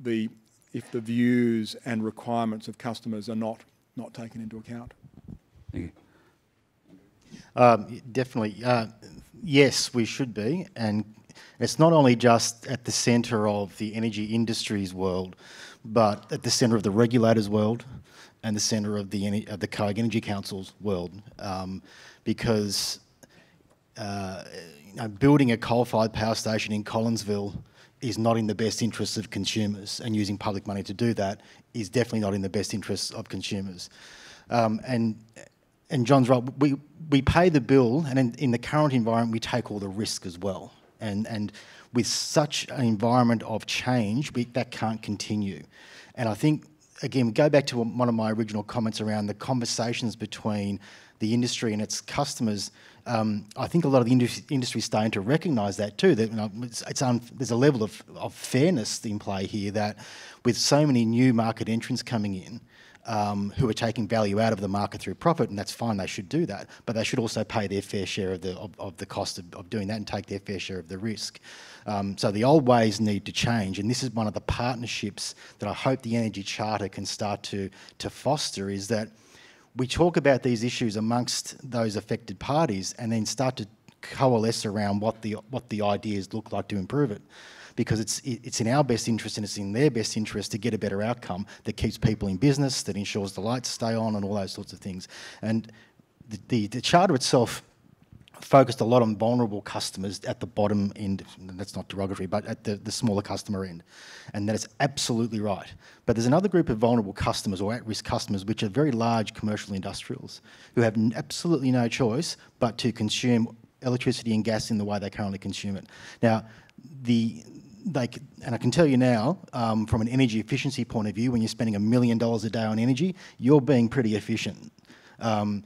Speaker 5: the, if the views and requirements of customers are not, not taken into account.
Speaker 3: Um, definitely. Uh, yes, we should be. And it's not only just at the centre of the energy industry's world, but at the centre of the regulators' world and the centre of the, of the COAG Energy Council's world. Um, because uh, you know, building a coal-fired power station in Collinsville is not in the best interests of consumers, and using public money to do that is definitely not in the best interests of consumers. Um, and and John's right. We we pay the bill, and in, in, the current environment, we take all the risk as well. And and with such an environment of change, we, that can't continue. And I think again, go back to one of my original comments around the conversations between the industry and its customers, um, I think a lot of the industry, is starting to recognise that too. That you know, it's, it's there's a level of, of fairness in play here that with so many new market entrants coming in, um, who are taking value out of the market through profit, and that's fine. They should do that, but they should also pay their fair share of the of, of the cost of, of, doing that and take their fair share of the risk. Um, so the old ways need to change, and this is one of the partnerships that I hope the Energy Charter can start to to foster. Is that we talk about these issues amongst those affected parties and then start to coalesce around what the what the ideas look like to improve it because it's it's in our best interest and it's in their best interest to get a better outcome that keeps people in business that ensures the lights stay on and all those sorts of things and the, the, the charter itself focused a lot on vulnerable customers at the bottom end. That's not derogatory, but at the, the smaller customer end. And that is absolutely right. But there's another group of vulnerable customers or at-risk customers, which are very large commercial industrials who have absolutely no choice but to consume electricity and gas in the way they currently consume it. Now, the they, and I can tell you now, um, from an energy efficiency point of view, when you're spending a million dollars a day on energy, you're being pretty efficient. Um,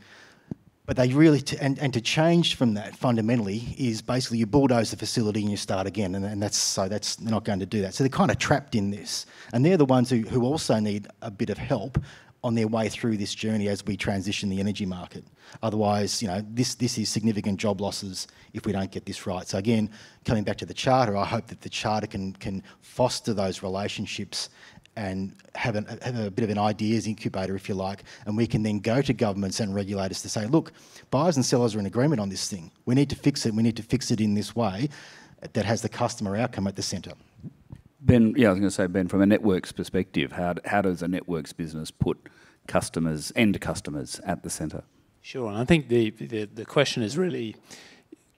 Speaker 3: but they really, and, and to change from that fundamentally is basically you bulldoze the facility and you start again, and, and that's so that's they're not going to do that. So they're kind of trapped in this, and they're the ones who, who also need a bit of help on their way through this journey as we transition the energy market. Otherwise, you know, this, this is significant job losses if we don't get this right. So again, coming back to the charter, I hope that the charter can, can foster those relationships and have, an, have a bit of an ideas incubator, if you like, and we can then go to governments and regulators to say, look, buyers and sellers are in agreement on this thing. We need to fix it. We need to fix it in this way that has the customer outcome at the centre.
Speaker 2: Ben, yeah, I was going to say, Ben, from a networks perspective, how, how does a networks business put customers, end customers, at the centre?
Speaker 6: Sure, and I think the, the, the question is really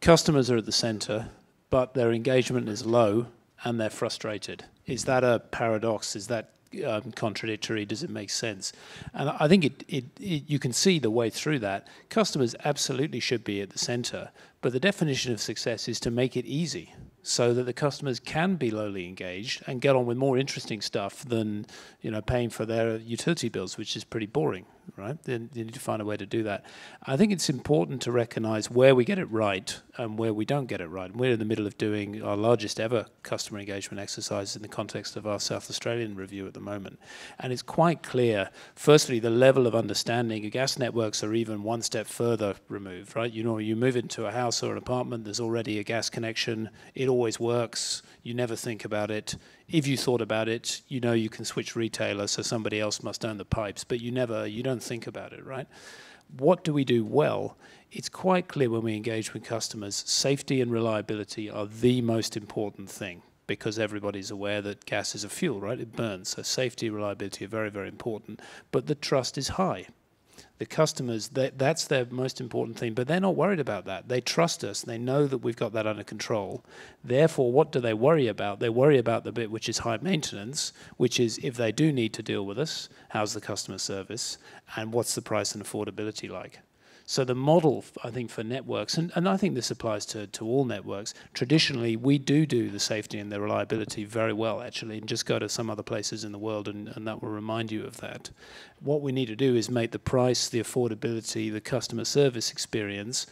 Speaker 6: customers are at the centre, but their engagement is low and they're frustrated. Is that a paradox? Is that um, contradictory? Does it make sense? And I think it, it, it, you can see the way through that. Customers absolutely should be at the centre, but the definition of success is to make it easy so that the customers can be lowly engaged and get on with more interesting stuff than you know paying for their utility bills, which is pretty boring right? Then you need to find a way to do that. I think it's important to recognize where we get it right and where we don't get it right. We're in the middle of doing our largest ever customer engagement exercise in the context of our South Australian review at the moment. And it's quite clear, firstly, the level of understanding. Gas networks are even one step further removed, right? You know, you move into a house or an apartment, there's already a gas connection, it always works, you never think about it if you thought about it, you know you can switch retailer, so somebody else must own the pipes, but you never, you don't think about it, right? What do we do well? It's quite clear when we engage with customers, safety and reliability are the most important thing because everybody's aware that gas is a fuel, right? It burns. So safety, and reliability are very, very important. But the trust is high the customers, that, that's their most important thing. But they're not worried about that. They trust us. They know that we've got that under control. Therefore, what do they worry about? They worry about the bit which is high maintenance, which is if they do need to deal with us, how's the customer service, and what's the price and affordability like? So the model, I think, for networks, and, and I think this applies to, to all networks, traditionally we do do the safety and the reliability very well, actually, and just go to some other places in the world and, and that will remind you of that. What we need to do is make the price, the affordability, the customer service experience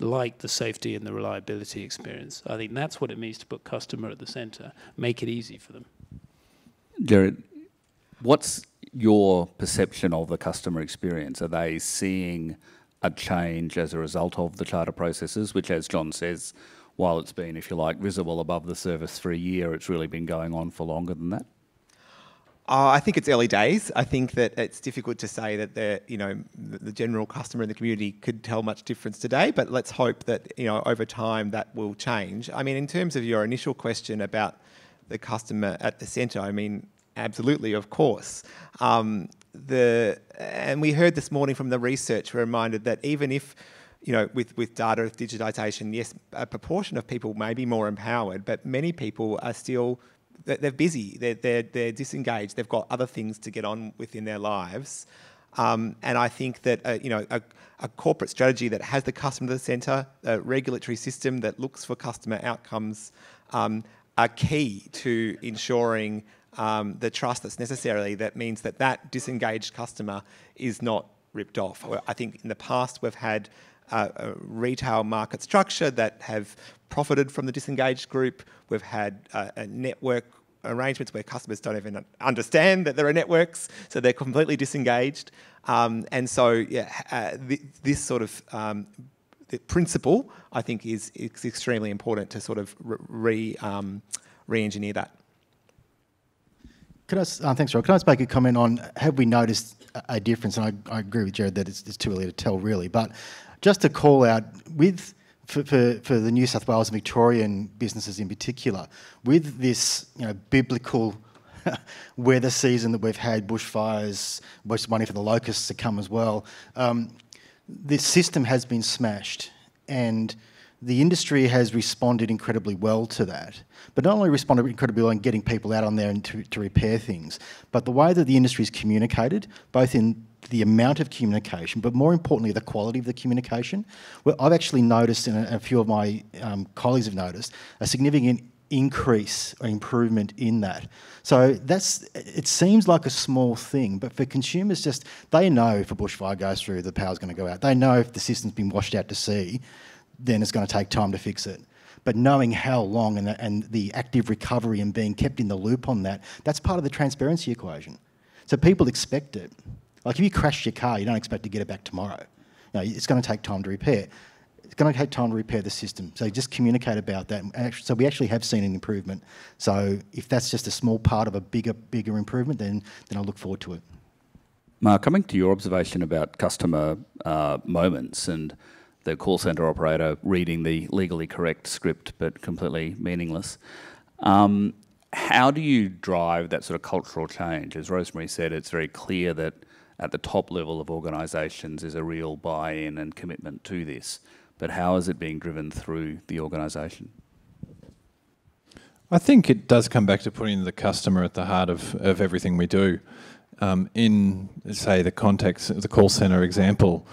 Speaker 6: like the safety and the reliability experience. I think that's what it means to put customer at the centre, make it easy for them.
Speaker 2: Gerard, what's your perception of the customer experience? Are they seeing a change as a result of the charter processes, which, as John says, while it's been, if you like, visible above the surface for a year, it's really been going on for longer than that?
Speaker 4: Uh, I think it's early days. I think that it's difficult to say that the you know the general customer in the community could tell much difference today. But let's hope that you know over time that will change. I mean, in terms of your initial question about the customer at the centre, I mean, absolutely, of course. Um, the and we heard this morning from the research, we're reminded that even if you know, with, with data with digitization, yes, a proportion of people may be more empowered, but many people are still they're busy, they're, they're, they're disengaged, they've got other things to get on with in their lives. Um, and I think that uh, you know a, a, corporate strategy that has the customer at the centre, a regulatory system that looks for customer outcomes, um, are key to ensuring um, the trust that's necessarily that means that that disengaged customer is not ripped off. I think in the past we've had uh, a retail market structure that have profited from the disengaged group. We've had uh, a network arrangements where customers don't even understand that there are networks, so they're completely disengaged. Um, and so, yeah, uh, th this sort of um, principle, I think, is, is extremely important to sort of re, um, re-engineer that.
Speaker 3: Can I, uh, thanks, Rob. Can I just make a comment on have we noticed a difference? And I, I agree with Gerard that it's, it's, too early to tell, really. But just to call out with for, for, for, the New South Wales and Victorian businesses in particular, with this you know biblical <laughs> weather season that we've had, bushfires, money for the locusts to come as well. Um, this system has been smashed, and the industry has responded incredibly well to that. But not only responded incredibly well in getting people out on there and to, to repair things, but the way that the industry is communicated, both in the amount of communication, but more importantly, the quality of the communication. Well, I've actually noticed, and a, few of my um, colleagues have noticed, a significant increase or improvement in that. So that's it seems like a small thing, but for consumers just they know if a bushfire goes through, the power's going to go out. They know if the system's been washed out to sea, then it's going to take time to fix it. But knowing how long and the, and the active recovery and being kept in the loop on that, that's part of the transparency equation. So people expect it. Like if you crash your car, you don't expect to get it back tomorrow. You know, it's going to take time to repair. It's going to take time to repair the system. So just communicate about that. So we actually have seen an improvement. So if that's just a small part of a bigger, bigger improvement, then then I look forward to it.
Speaker 2: Mark, coming to your observation about customer uh, moments and the call centre operator reading the legally correct script but completely meaningless. Um, how do you drive that sort of cultural change? As Rosemary said, it's very clear that at the top level of organisations is a real buy-in and commitment to this. But how is it being driven through the organisation?
Speaker 8: I think it does come back to putting the customer at the heart of, of everything we do. Um, in, say, the context of the call centre example,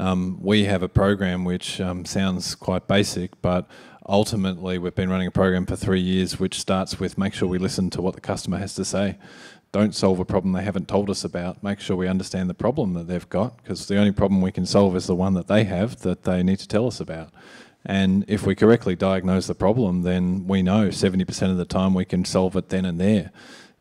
Speaker 8: um, we have a program which um, sounds quite basic, but ultimately we've been running a program for three years which starts with make sure we listen to what the customer has to say. Don't solve a problem they haven't told us about. Make sure we understand the problem that they've got because the only problem we can solve is the one that they have that they need to tell us about. And if we correctly diagnose the problem, then we know 70% of the time we can solve it then and there.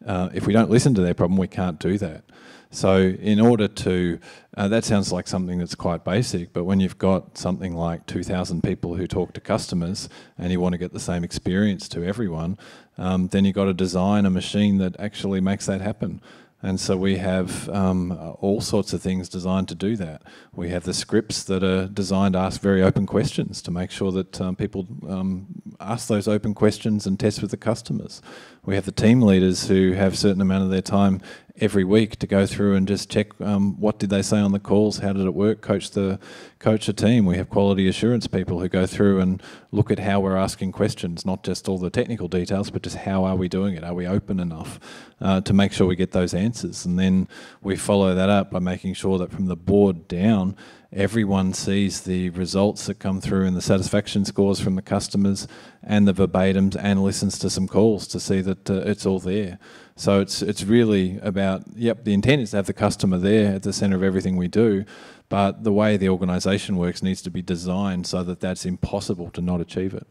Speaker 8: Uh, if we don't listen to their problem, we can't do that. So in order to, uh, that sounds like something that's quite basic, but when you've got something like 2,000 people who talk to customers and you want to get the same experience to everyone, um, then you've got to design a machine that actually makes that happen. And so we have um, all sorts of things designed to do that. We have the scripts that are designed to ask very open questions to make sure that um, people um, ask those open questions and test with the customers. We have the team leaders who have a certain amount of their time every week to go through and just check um, what did they say on the calls, how did it work, coach the coach the team. We have quality assurance people who go through and look at how we're asking questions, not just all the technical details, but just how are we doing it? Are we open enough uh, to make sure we get those answers? And then we follow that up by making sure that from the board down, everyone sees the results that come through and the satisfaction scores from the customers and the verbatims and listens to some calls to see that uh, it's all there. So it's it's really about yep. The intent is to have the customer there at the centre of everything we do, but the way the organisation works needs to be designed so that that's impossible to not achieve it.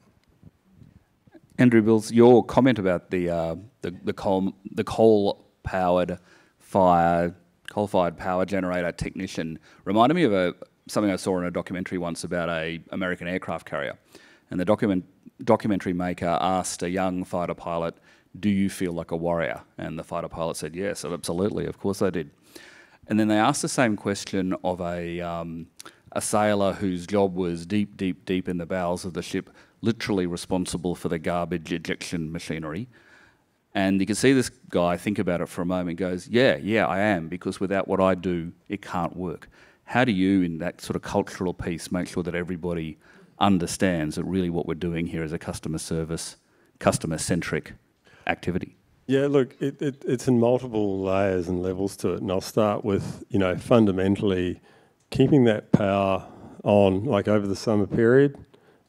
Speaker 2: Andrew Bills, your comment about the uh, the, the coal the coal powered fire coal fired power generator technician reminded me of a something I saw in a documentary once about a American aircraft carrier, and the document documentary maker asked a young fighter pilot do you feel like a warrior? And the fighter pilot said, yes, absolutely, of course I did. And then they asked the same question of a, um, a sailor whose job was deep, deep, deep in the bowels of the ship, literally responsible for the garbage ejection machinery. And you can see this guy think about it for a moment goes, yeah, yeah, I am, because without what I do, it can't work. How do you, in that sort of cultural piece, make sure that everybody understands that really what we're doing here is a customer service, customer centric activity?
Speaker 7: Yeah, look, it, it, it's in multiple layers and levels to it, and I'll start with you know fundamentally keeping that power on, like over the summer period,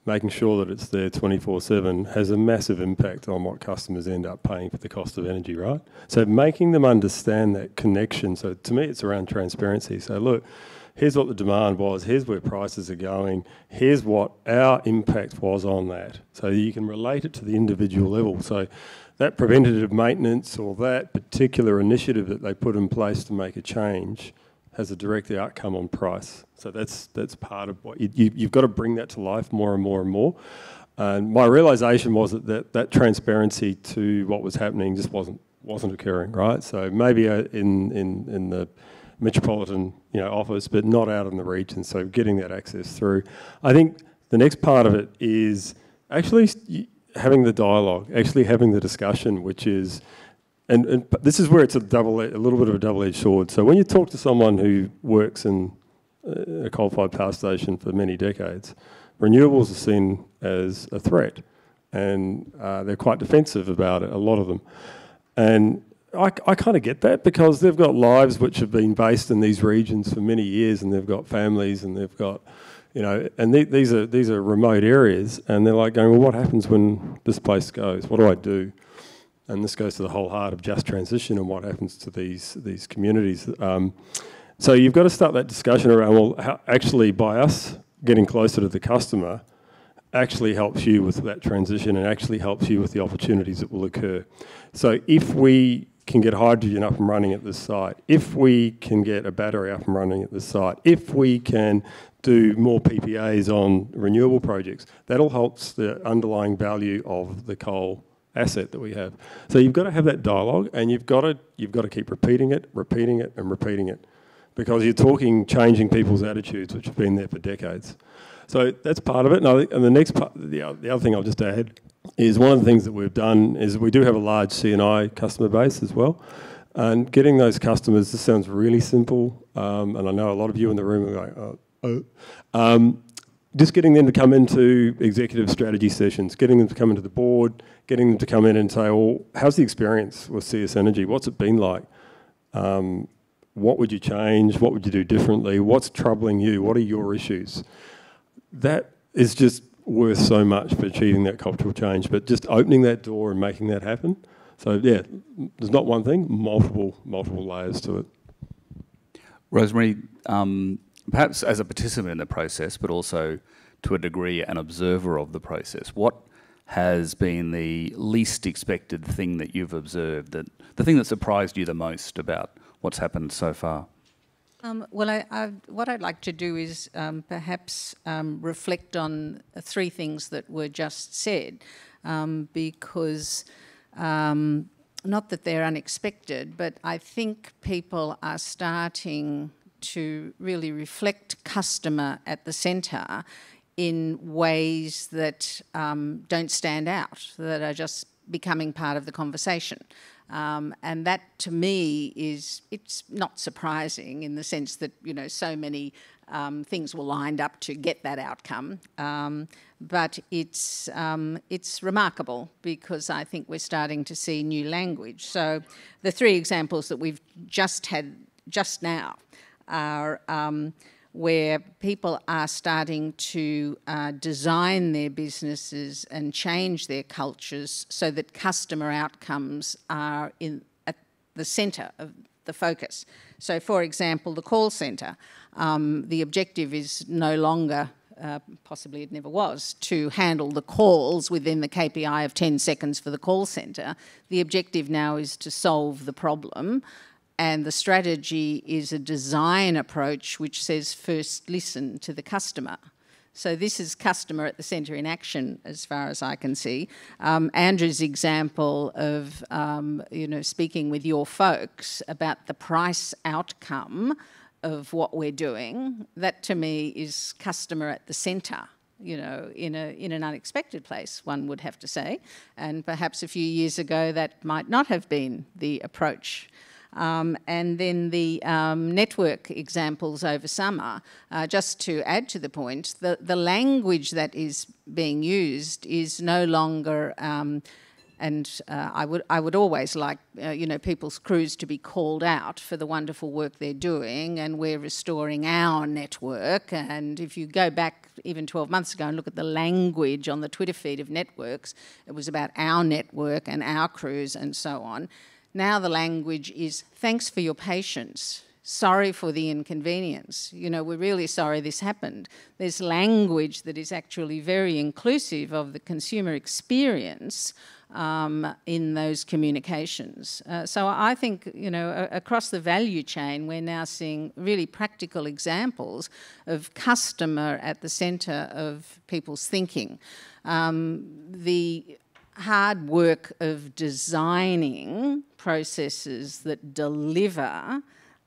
Speaker 7: making sure that it's there 24/7 has a massive impact on what customers end up paying for the cost of energy, right? So making them understand that connection. So to me, it's around transparency. So look here's what the demand was, here's where prices are going, here's what our impact was on that. So you can relate it to the individual level. So that preventative maintenance or that particular initiative that they put in place to make a change has a direct outcome on price. So that's that's part of what you, you, have got to bring that to life more and more and more. And my realization was that, that that transparency to what was happening just wasn't wasn't occurring, right? So maybe uh, in in in the metropolitan you know office, but not out in the region. So getting that access through. I think the next part of it is actually having the dialogue, actually having the discussion, which is, and, and this is where it's a double, a little bit of a double-edged sword. So when you talk to someone who works in a coal-fired power station for many decades, renewables are seen as a threat, and uh, they're quite defensive about it, a lot of them. And I, I kind of get that because they've got lives which have been based in these regions for many years, and they've got families, and they've got you know, and th these are these are remote areas, and they're like going, well, what happens when this place goes? What do I do? And this goes to the whole heart of just transition and what happens to these these communities. Um, so you've got to start that discussion around well, how, actually by us getting closer to the customer, actually helps you with that transition and actually helps you with the opportunities that will occur. So if we can get hydrogen up and running at this site, if we can get a battery up and running at this site, if we can do more PPAs on renewable projects, that'll help the underlying value of the coal asset that we have. So you've got to have that dialogue, and you've got to you've got to keep repeating it, repeating it, and repeating it, because you're talking changing people's attitudes, which have been there for decades. So that's part of it. And, the next part, the, the other thing I'll just add is one of the things that we've done is we do have a large C&I customer base as well. And getting those customers, this sounds really simple, um, and I know a lot of you in the room are like, oh, oh. Um, just getting them to come into executive strategy sessions, getting them to come into the board, getting them to come in and say, well, how's the experience with CS Energy? What's it been like? Um, what would you change? What would you do differently? What's troubling you? What are your issues? That is just worth so much for achieving that cultural change, but just opening that door and making that happen. So yeah, there's not one thing, multiple, multiple layers to it.
Speaker 2: Rosemary, um, perhaps as a participant in the process, but also to a degree an observer of the process, what has been the least expected thing that you've observed, that the thing that surprised you the most about what's happened so far?
Speaker 9: Um, well, I, I, what I'd like to do is um, perhaps um, reflect on three things that were just said, um, because um, not that they're unexpected, but I think people are starting to really reflect customer at the centre in ways that um, don't stand out, that are just becoming part of the conversation. Um, and that to me is, it's not surprising in the sense that, you know, so many um, things were lined up to get that outcome. Um, but it's, um, it's remarkable because I think we're starting to see new language. So the three examples that we've just had just now are um, where people are starting to uh, design their businesses and change their cultures so that customer outcomes are in, at the centre of the focus. So, for example, the call centre, um, the objective is no longer uh, possibly it never was, to handle the calls within the KPI of 10 seconds for the call centre. The objective now is to solve the problem and the strategy is a design approach which says first listen to the customer. So this is customer at the centre in action, as far as I can see. Um, Andrew's example of um, you know speaking with your folks about the price outcome of what we're doing, that to me is customer at the centre you know, in, a, in an unexpected place, one would have to say. And perhaps a few years ago, that might not have been the approach um, and then the um, network examples over summer, uh, just to add to the point, the, the language that is being used is no longer um, and uh, I would I would always like uh, you know people's crews to be called out for the wonderful work they're doing, and we're restoring our network. And if you go back even 12 months ago and look at the language on the Twitter feed of networks, it was about our network and our crews and so on. Now the language is thanks for your patience. Sorry for the inconvenience. You know, we're really sorry this happened. There's language that is actually very inclusive of the consumer experience um, in those communications. Uh, so I think, you know, across the value chain, we're now seeing really practical examples of customer at the centre of people's thinking. Um, the hard work of designing processes that deliver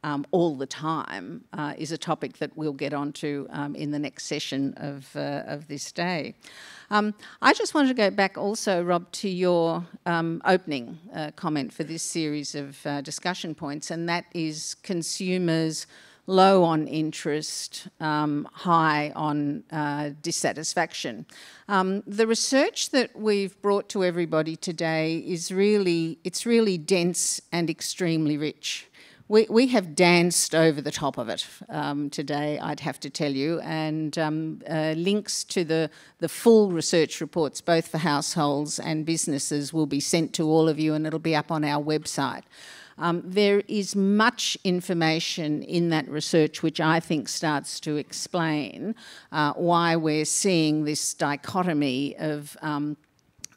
Speaker 9: um, all the time uh, is a topic that we'll get onto um, in the next session of, uh, of this day. Um, I just wanted to go back also, Rob, to your um, opening uh, comment for this series of uh, discussion points, and that is consumers' low on interest, um, high on uh, dissatisfaction. Um, the research that we've brought to everybody today is really, it's really dense and extremely rich. We, we have danced over the top of it um, today, I'd have to tell you, and um, uh, links to the, the full research reports, both for households and businesses, will be sent to all of you and it'll be up on our website. Um, there is much information in that research which I think starts to explain uh, why we're seeing this dichotomy of um,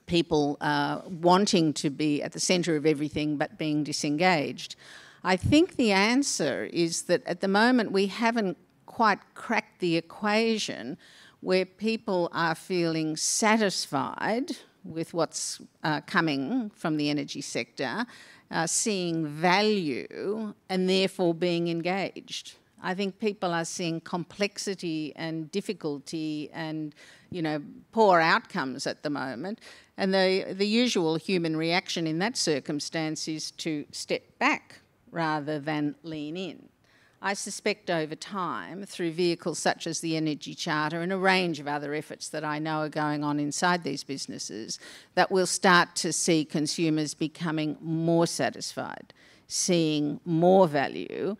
Speaker 9: people uh, wanting to be at the centre of everything but being disengaged. I think the answer is that at the moment we haven't quite cracked the equation where people are feeling satisfied with what's uh, coming from the energy sector, uh, seeing value, and therefore being engaged. I think people are seeing complexity and difficulty and, you know, poor outcomes at the moment. And the, the usual human reaction in that circumstance is to step back rather than lean in. I suspect over time, through vehicles such as the Energy Charter and a range of other efforts that I know are going on inside these businesses, that we'll start to see consumers becoming more satisfied, seeing more value,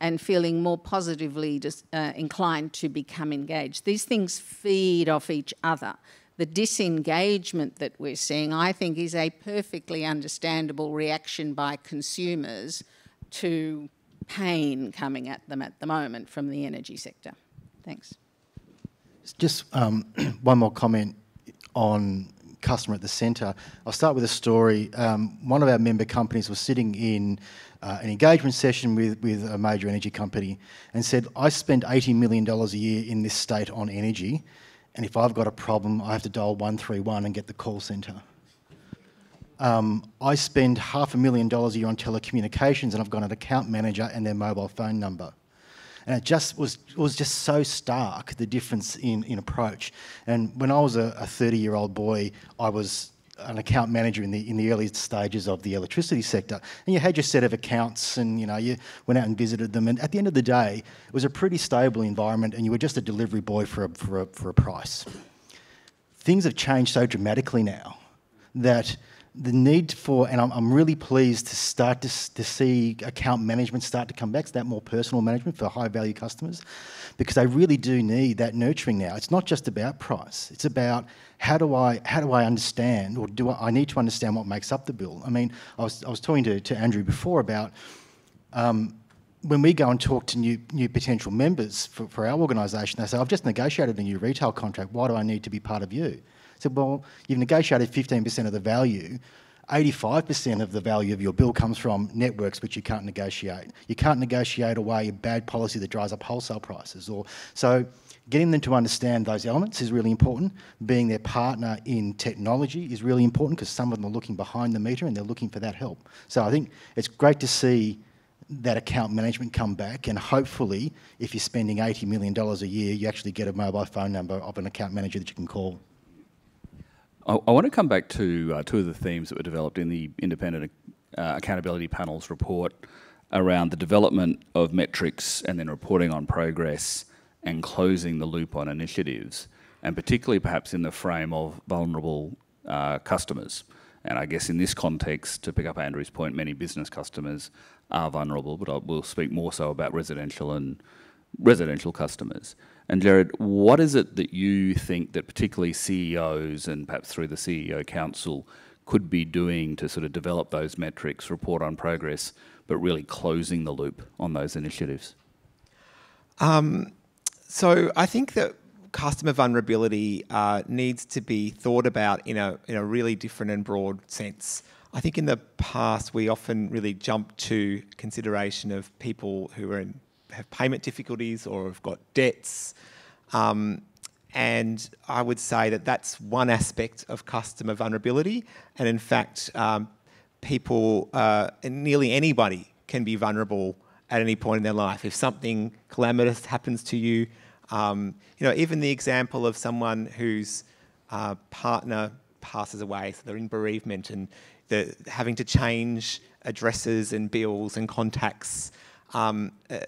Speaker 9: and feeling more positively dis, uh, inclined to become engaged. These things feed off each other. The disengagement that we're seeing, I think, is a perfectly understandable reaction by consumers to pain coming at them at the moment from the energy sector. Thanks.
Speaker 3: Just um, <clears throat> one more comment on customer at the centre. I'll start with a story. Um, one of our member companies was sitting in uh, an engagement session with, with a major energy company and said, I spend $80 million a year in this state on energy, and if I've got a problem, I have to dial 131 and get the call centre. Um, I spend half a million dollars a year on telecommunications, and I've got an account manager and their mobile phone number. And it just was was just so stark the difference in, in approach. And when I was a 30 year old boy, I was an account manager in the in the early stages of the electricity sector, and you had your set of accounts, and you know you went out and visited them. And at the end of the day, it was a pretty stable environment, and you were just a delivery boy for a, for a, for a price. Things have changed so dramatically now that the need for, and I'm, I'm really pleased to start to, to, see account management start to come back, so that more personal management for high value customers, because they really do need that nurturing now. It's not just about price, it's about how do I, how do I understand, or do I, I need to understand what makes up the bill? I mean, I was, I was talking to, to Andrew before about um, when we go and talk to new, new potential members for, for our organisation, they say, I've just negotiated a new retail contract, why do I need to be part of you? Said, well, you've negotiated 15% of the value. 85% of the value of your bill comes from networks which you can't negotiate. You can't negotiate away a bad policy that drives up wholesale prices. Or so getting them to understand those elements is really important. Being their partner in technology is really important because some of them are looking behind the meter and they're looking for that help. So I think it's great to see that account management come back and hopefully if you're spending $80 million a year, you actually get a mobile phone number of an account manager that you can call.
Speaker 2: I, I want to come back to uh, two of the themes that were developed in the Independent uh, Accountability Panel's report around the development of metrics and then reporting on progress and closing the loop on initiatives, and particularly perhaps in the frame of vulnerable uh, customers. And I guess in this context, to pick up Andrew's point, many business customers are vulnerable, but I will speak more so about residential and residential customers. And Gerard, what is it that you think that particularly CEOs and perhaps through the CEO Council could be doing to sort of develop those metrics, report on progress, but really closing the loop on those initiatives?
Speaker 4: Um, so I think that customer vulnerability uh, needs to be thought about in a in a really different and broad sense. I think in the past we often really jump to consideration of people who are in have payment difficulties or have got debts. Um, and I would say that that's one aspect of customer vulnerability. And in fact, um, people, uh, nearly anybody can be vulnerable at any point in their life. If something calamitous happens to you, um, you know, even the example of someone whose uh, partner passes away, so they're in bereavement and they're having to change addresses and bills and contacts um, uh,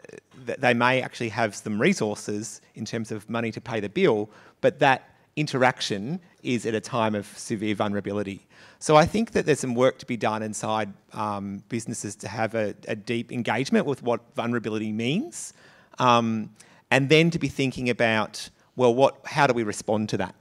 Speaker 4: they may actually have some resources in terms of money to pay the bill, but that interaction is at a time of severe vulnerability. So I think that there's some work to be done inside um, businesses to have a, a, deep engagement with what vulnerability means, um, and then to be thinking about well, what, how do we respond to that?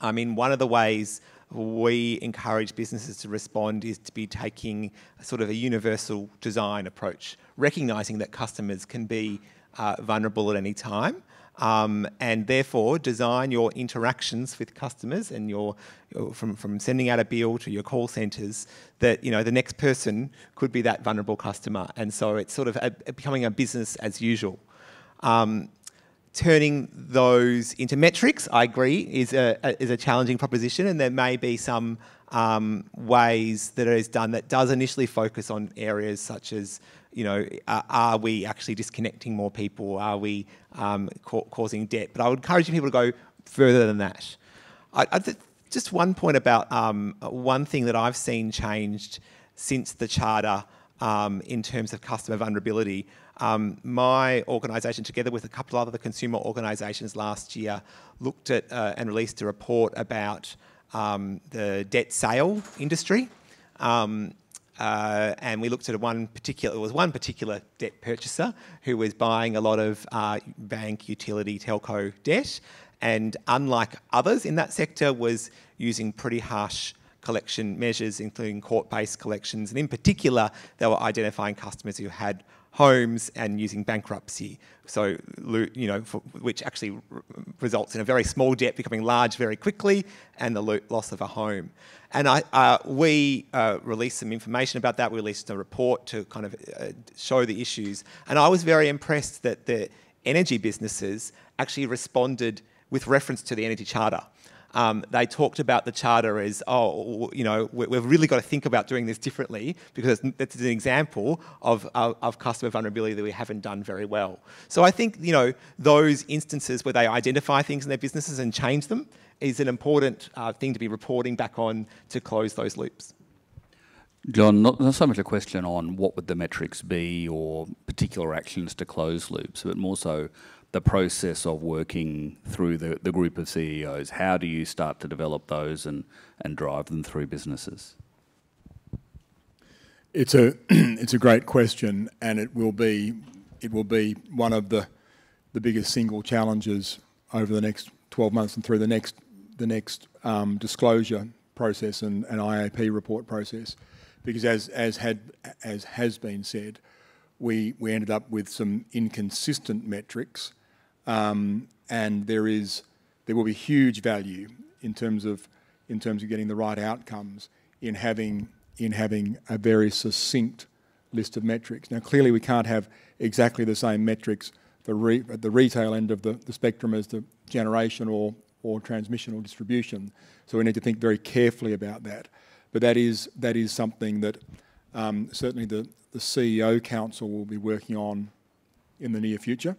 Speaker 4: I mean, one of the ways we encourage businesses to respond is to be taking sort of a universal design approach, recognising that customers can be uh, vulnerable at any time. Um, and therefore, design your interactions with customers and your, your, from, from sending out a bill to your call centres that you know the next person could be that vulnerable customer, and so it's sort of a, becoming a business as usual. Um, turning those into metrics, I agree, is a, a, is a challenging proposition, and there may be some um, ways that it is done that does initially focus on areas such as, you know, uh, are we actually disconnecting more people? Are we um, ca causing debt? But I would encourage people to go further than that. I, I just one point about um, one thing that I've seen changed since the charter um, in terms of customer vulnerability. Um, my organisation, together with a couple of other consumer organisations last year, looked at uh, and released a report about um, the debt sale industry. Um, uh, and we looked at one particular, it was one particular debt purchaser who was buying a lot of uh, bank, utility, telco debt, and unlike others in that sector, was using pretty harsh collection measures, including court-based collections, and in particular, they were identifying customers who had homes and using bankruptcy. So, you know, for, which actually results in a very small debt becoming large very quickly and the loss of a home. And I, uh, we uh, released some information about that. We released a report to kind of uh, show the issues. And I was very impressed that the energy businesses actually responded with reference to the Energy Charter. Um, they talked about the charter as, oh, you know, we've really got to think about doing this differently because it's an example of, of, of, customer vulnerability that we haven't done very well. So I think, you know, those instances where they identify things in their businesses and change them is an important uh, thing to be reporting back on to close those loops.
Speaker 2: John, not, not so much a question on what would the metrics be or particular actions to close loops, but more so the process of working through the, the group of CEOs? How do you start to develop those and, and drive them through businesses?
Speaker 5: It's a <clears throat> it's a great question, and it will be it will be one of the the biggest single challenges over the next 12 months and through the next the next um, disclosure process and, and IAP report process, because as as had as has been said, we we ended up with some inconsistent metrics um, and there is there will be huge value in terms of in terms of getting the right outcomes in having in having a very succinct list of metrics. Now, clearly, we can't have exactly the same metrics re at the retail end of the, the spectrum as the generation or or transmission or distribution. So we need to think very carefully about that. But that is that is something that um, certainly the, the CEO Council will be working on in the near future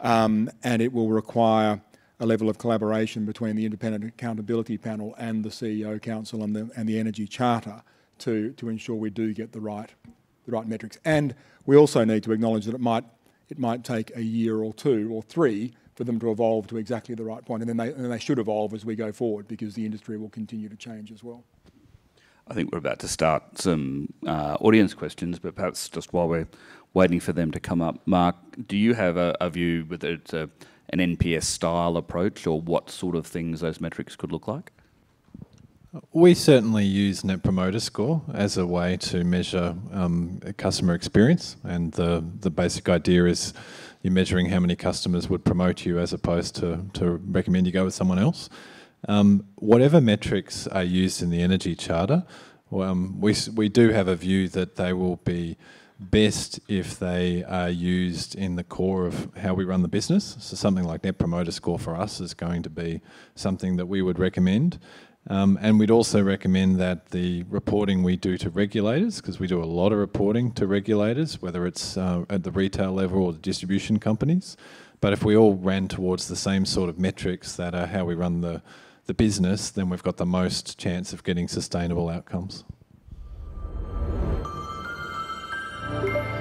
Speaker 5: um, and it will require a level of collaboration between the Independent Accountability Panel and the CEO Council and the, and the Energy Charter to, to ensure we do get the right, the right metrics. And we also need to acknowledge that it might, it might take a year or two or three for them to evolve to exactly the right point. and then they, and they should evolve as we go forward because the industry will continue to change as well.
Speaker 2: I think we're about to start some uh, audience questions, but perhaps just while we're waiting for them to come up. Mark, do you have a, a view whether it's a, an NPS style approach or what sort of things those metrics could look like?
Speaker 8: We certainly use Net Promoter Score as a way to measure um, customer experience, and the the basic idea is you're measuring how many customers would promote you as opposed to to recommend you go with someone else. Um, whatever metrics are used in the Energy Charter, um, we we do have a view that they will be best if they are used in the core of how we run the business. So something like Net Promoter Score for us is going to be something that we would recommend. Um, and we'd also recommend that the reporting we do to regulators, because we do a lot of reporting to regulators, whether it's uh, at the retail level or the distribution companies. But if we all ran towards the same sort of metrics that are how we run the, the business, then we've got the most chance of getting sustainable outcomes. Thank you.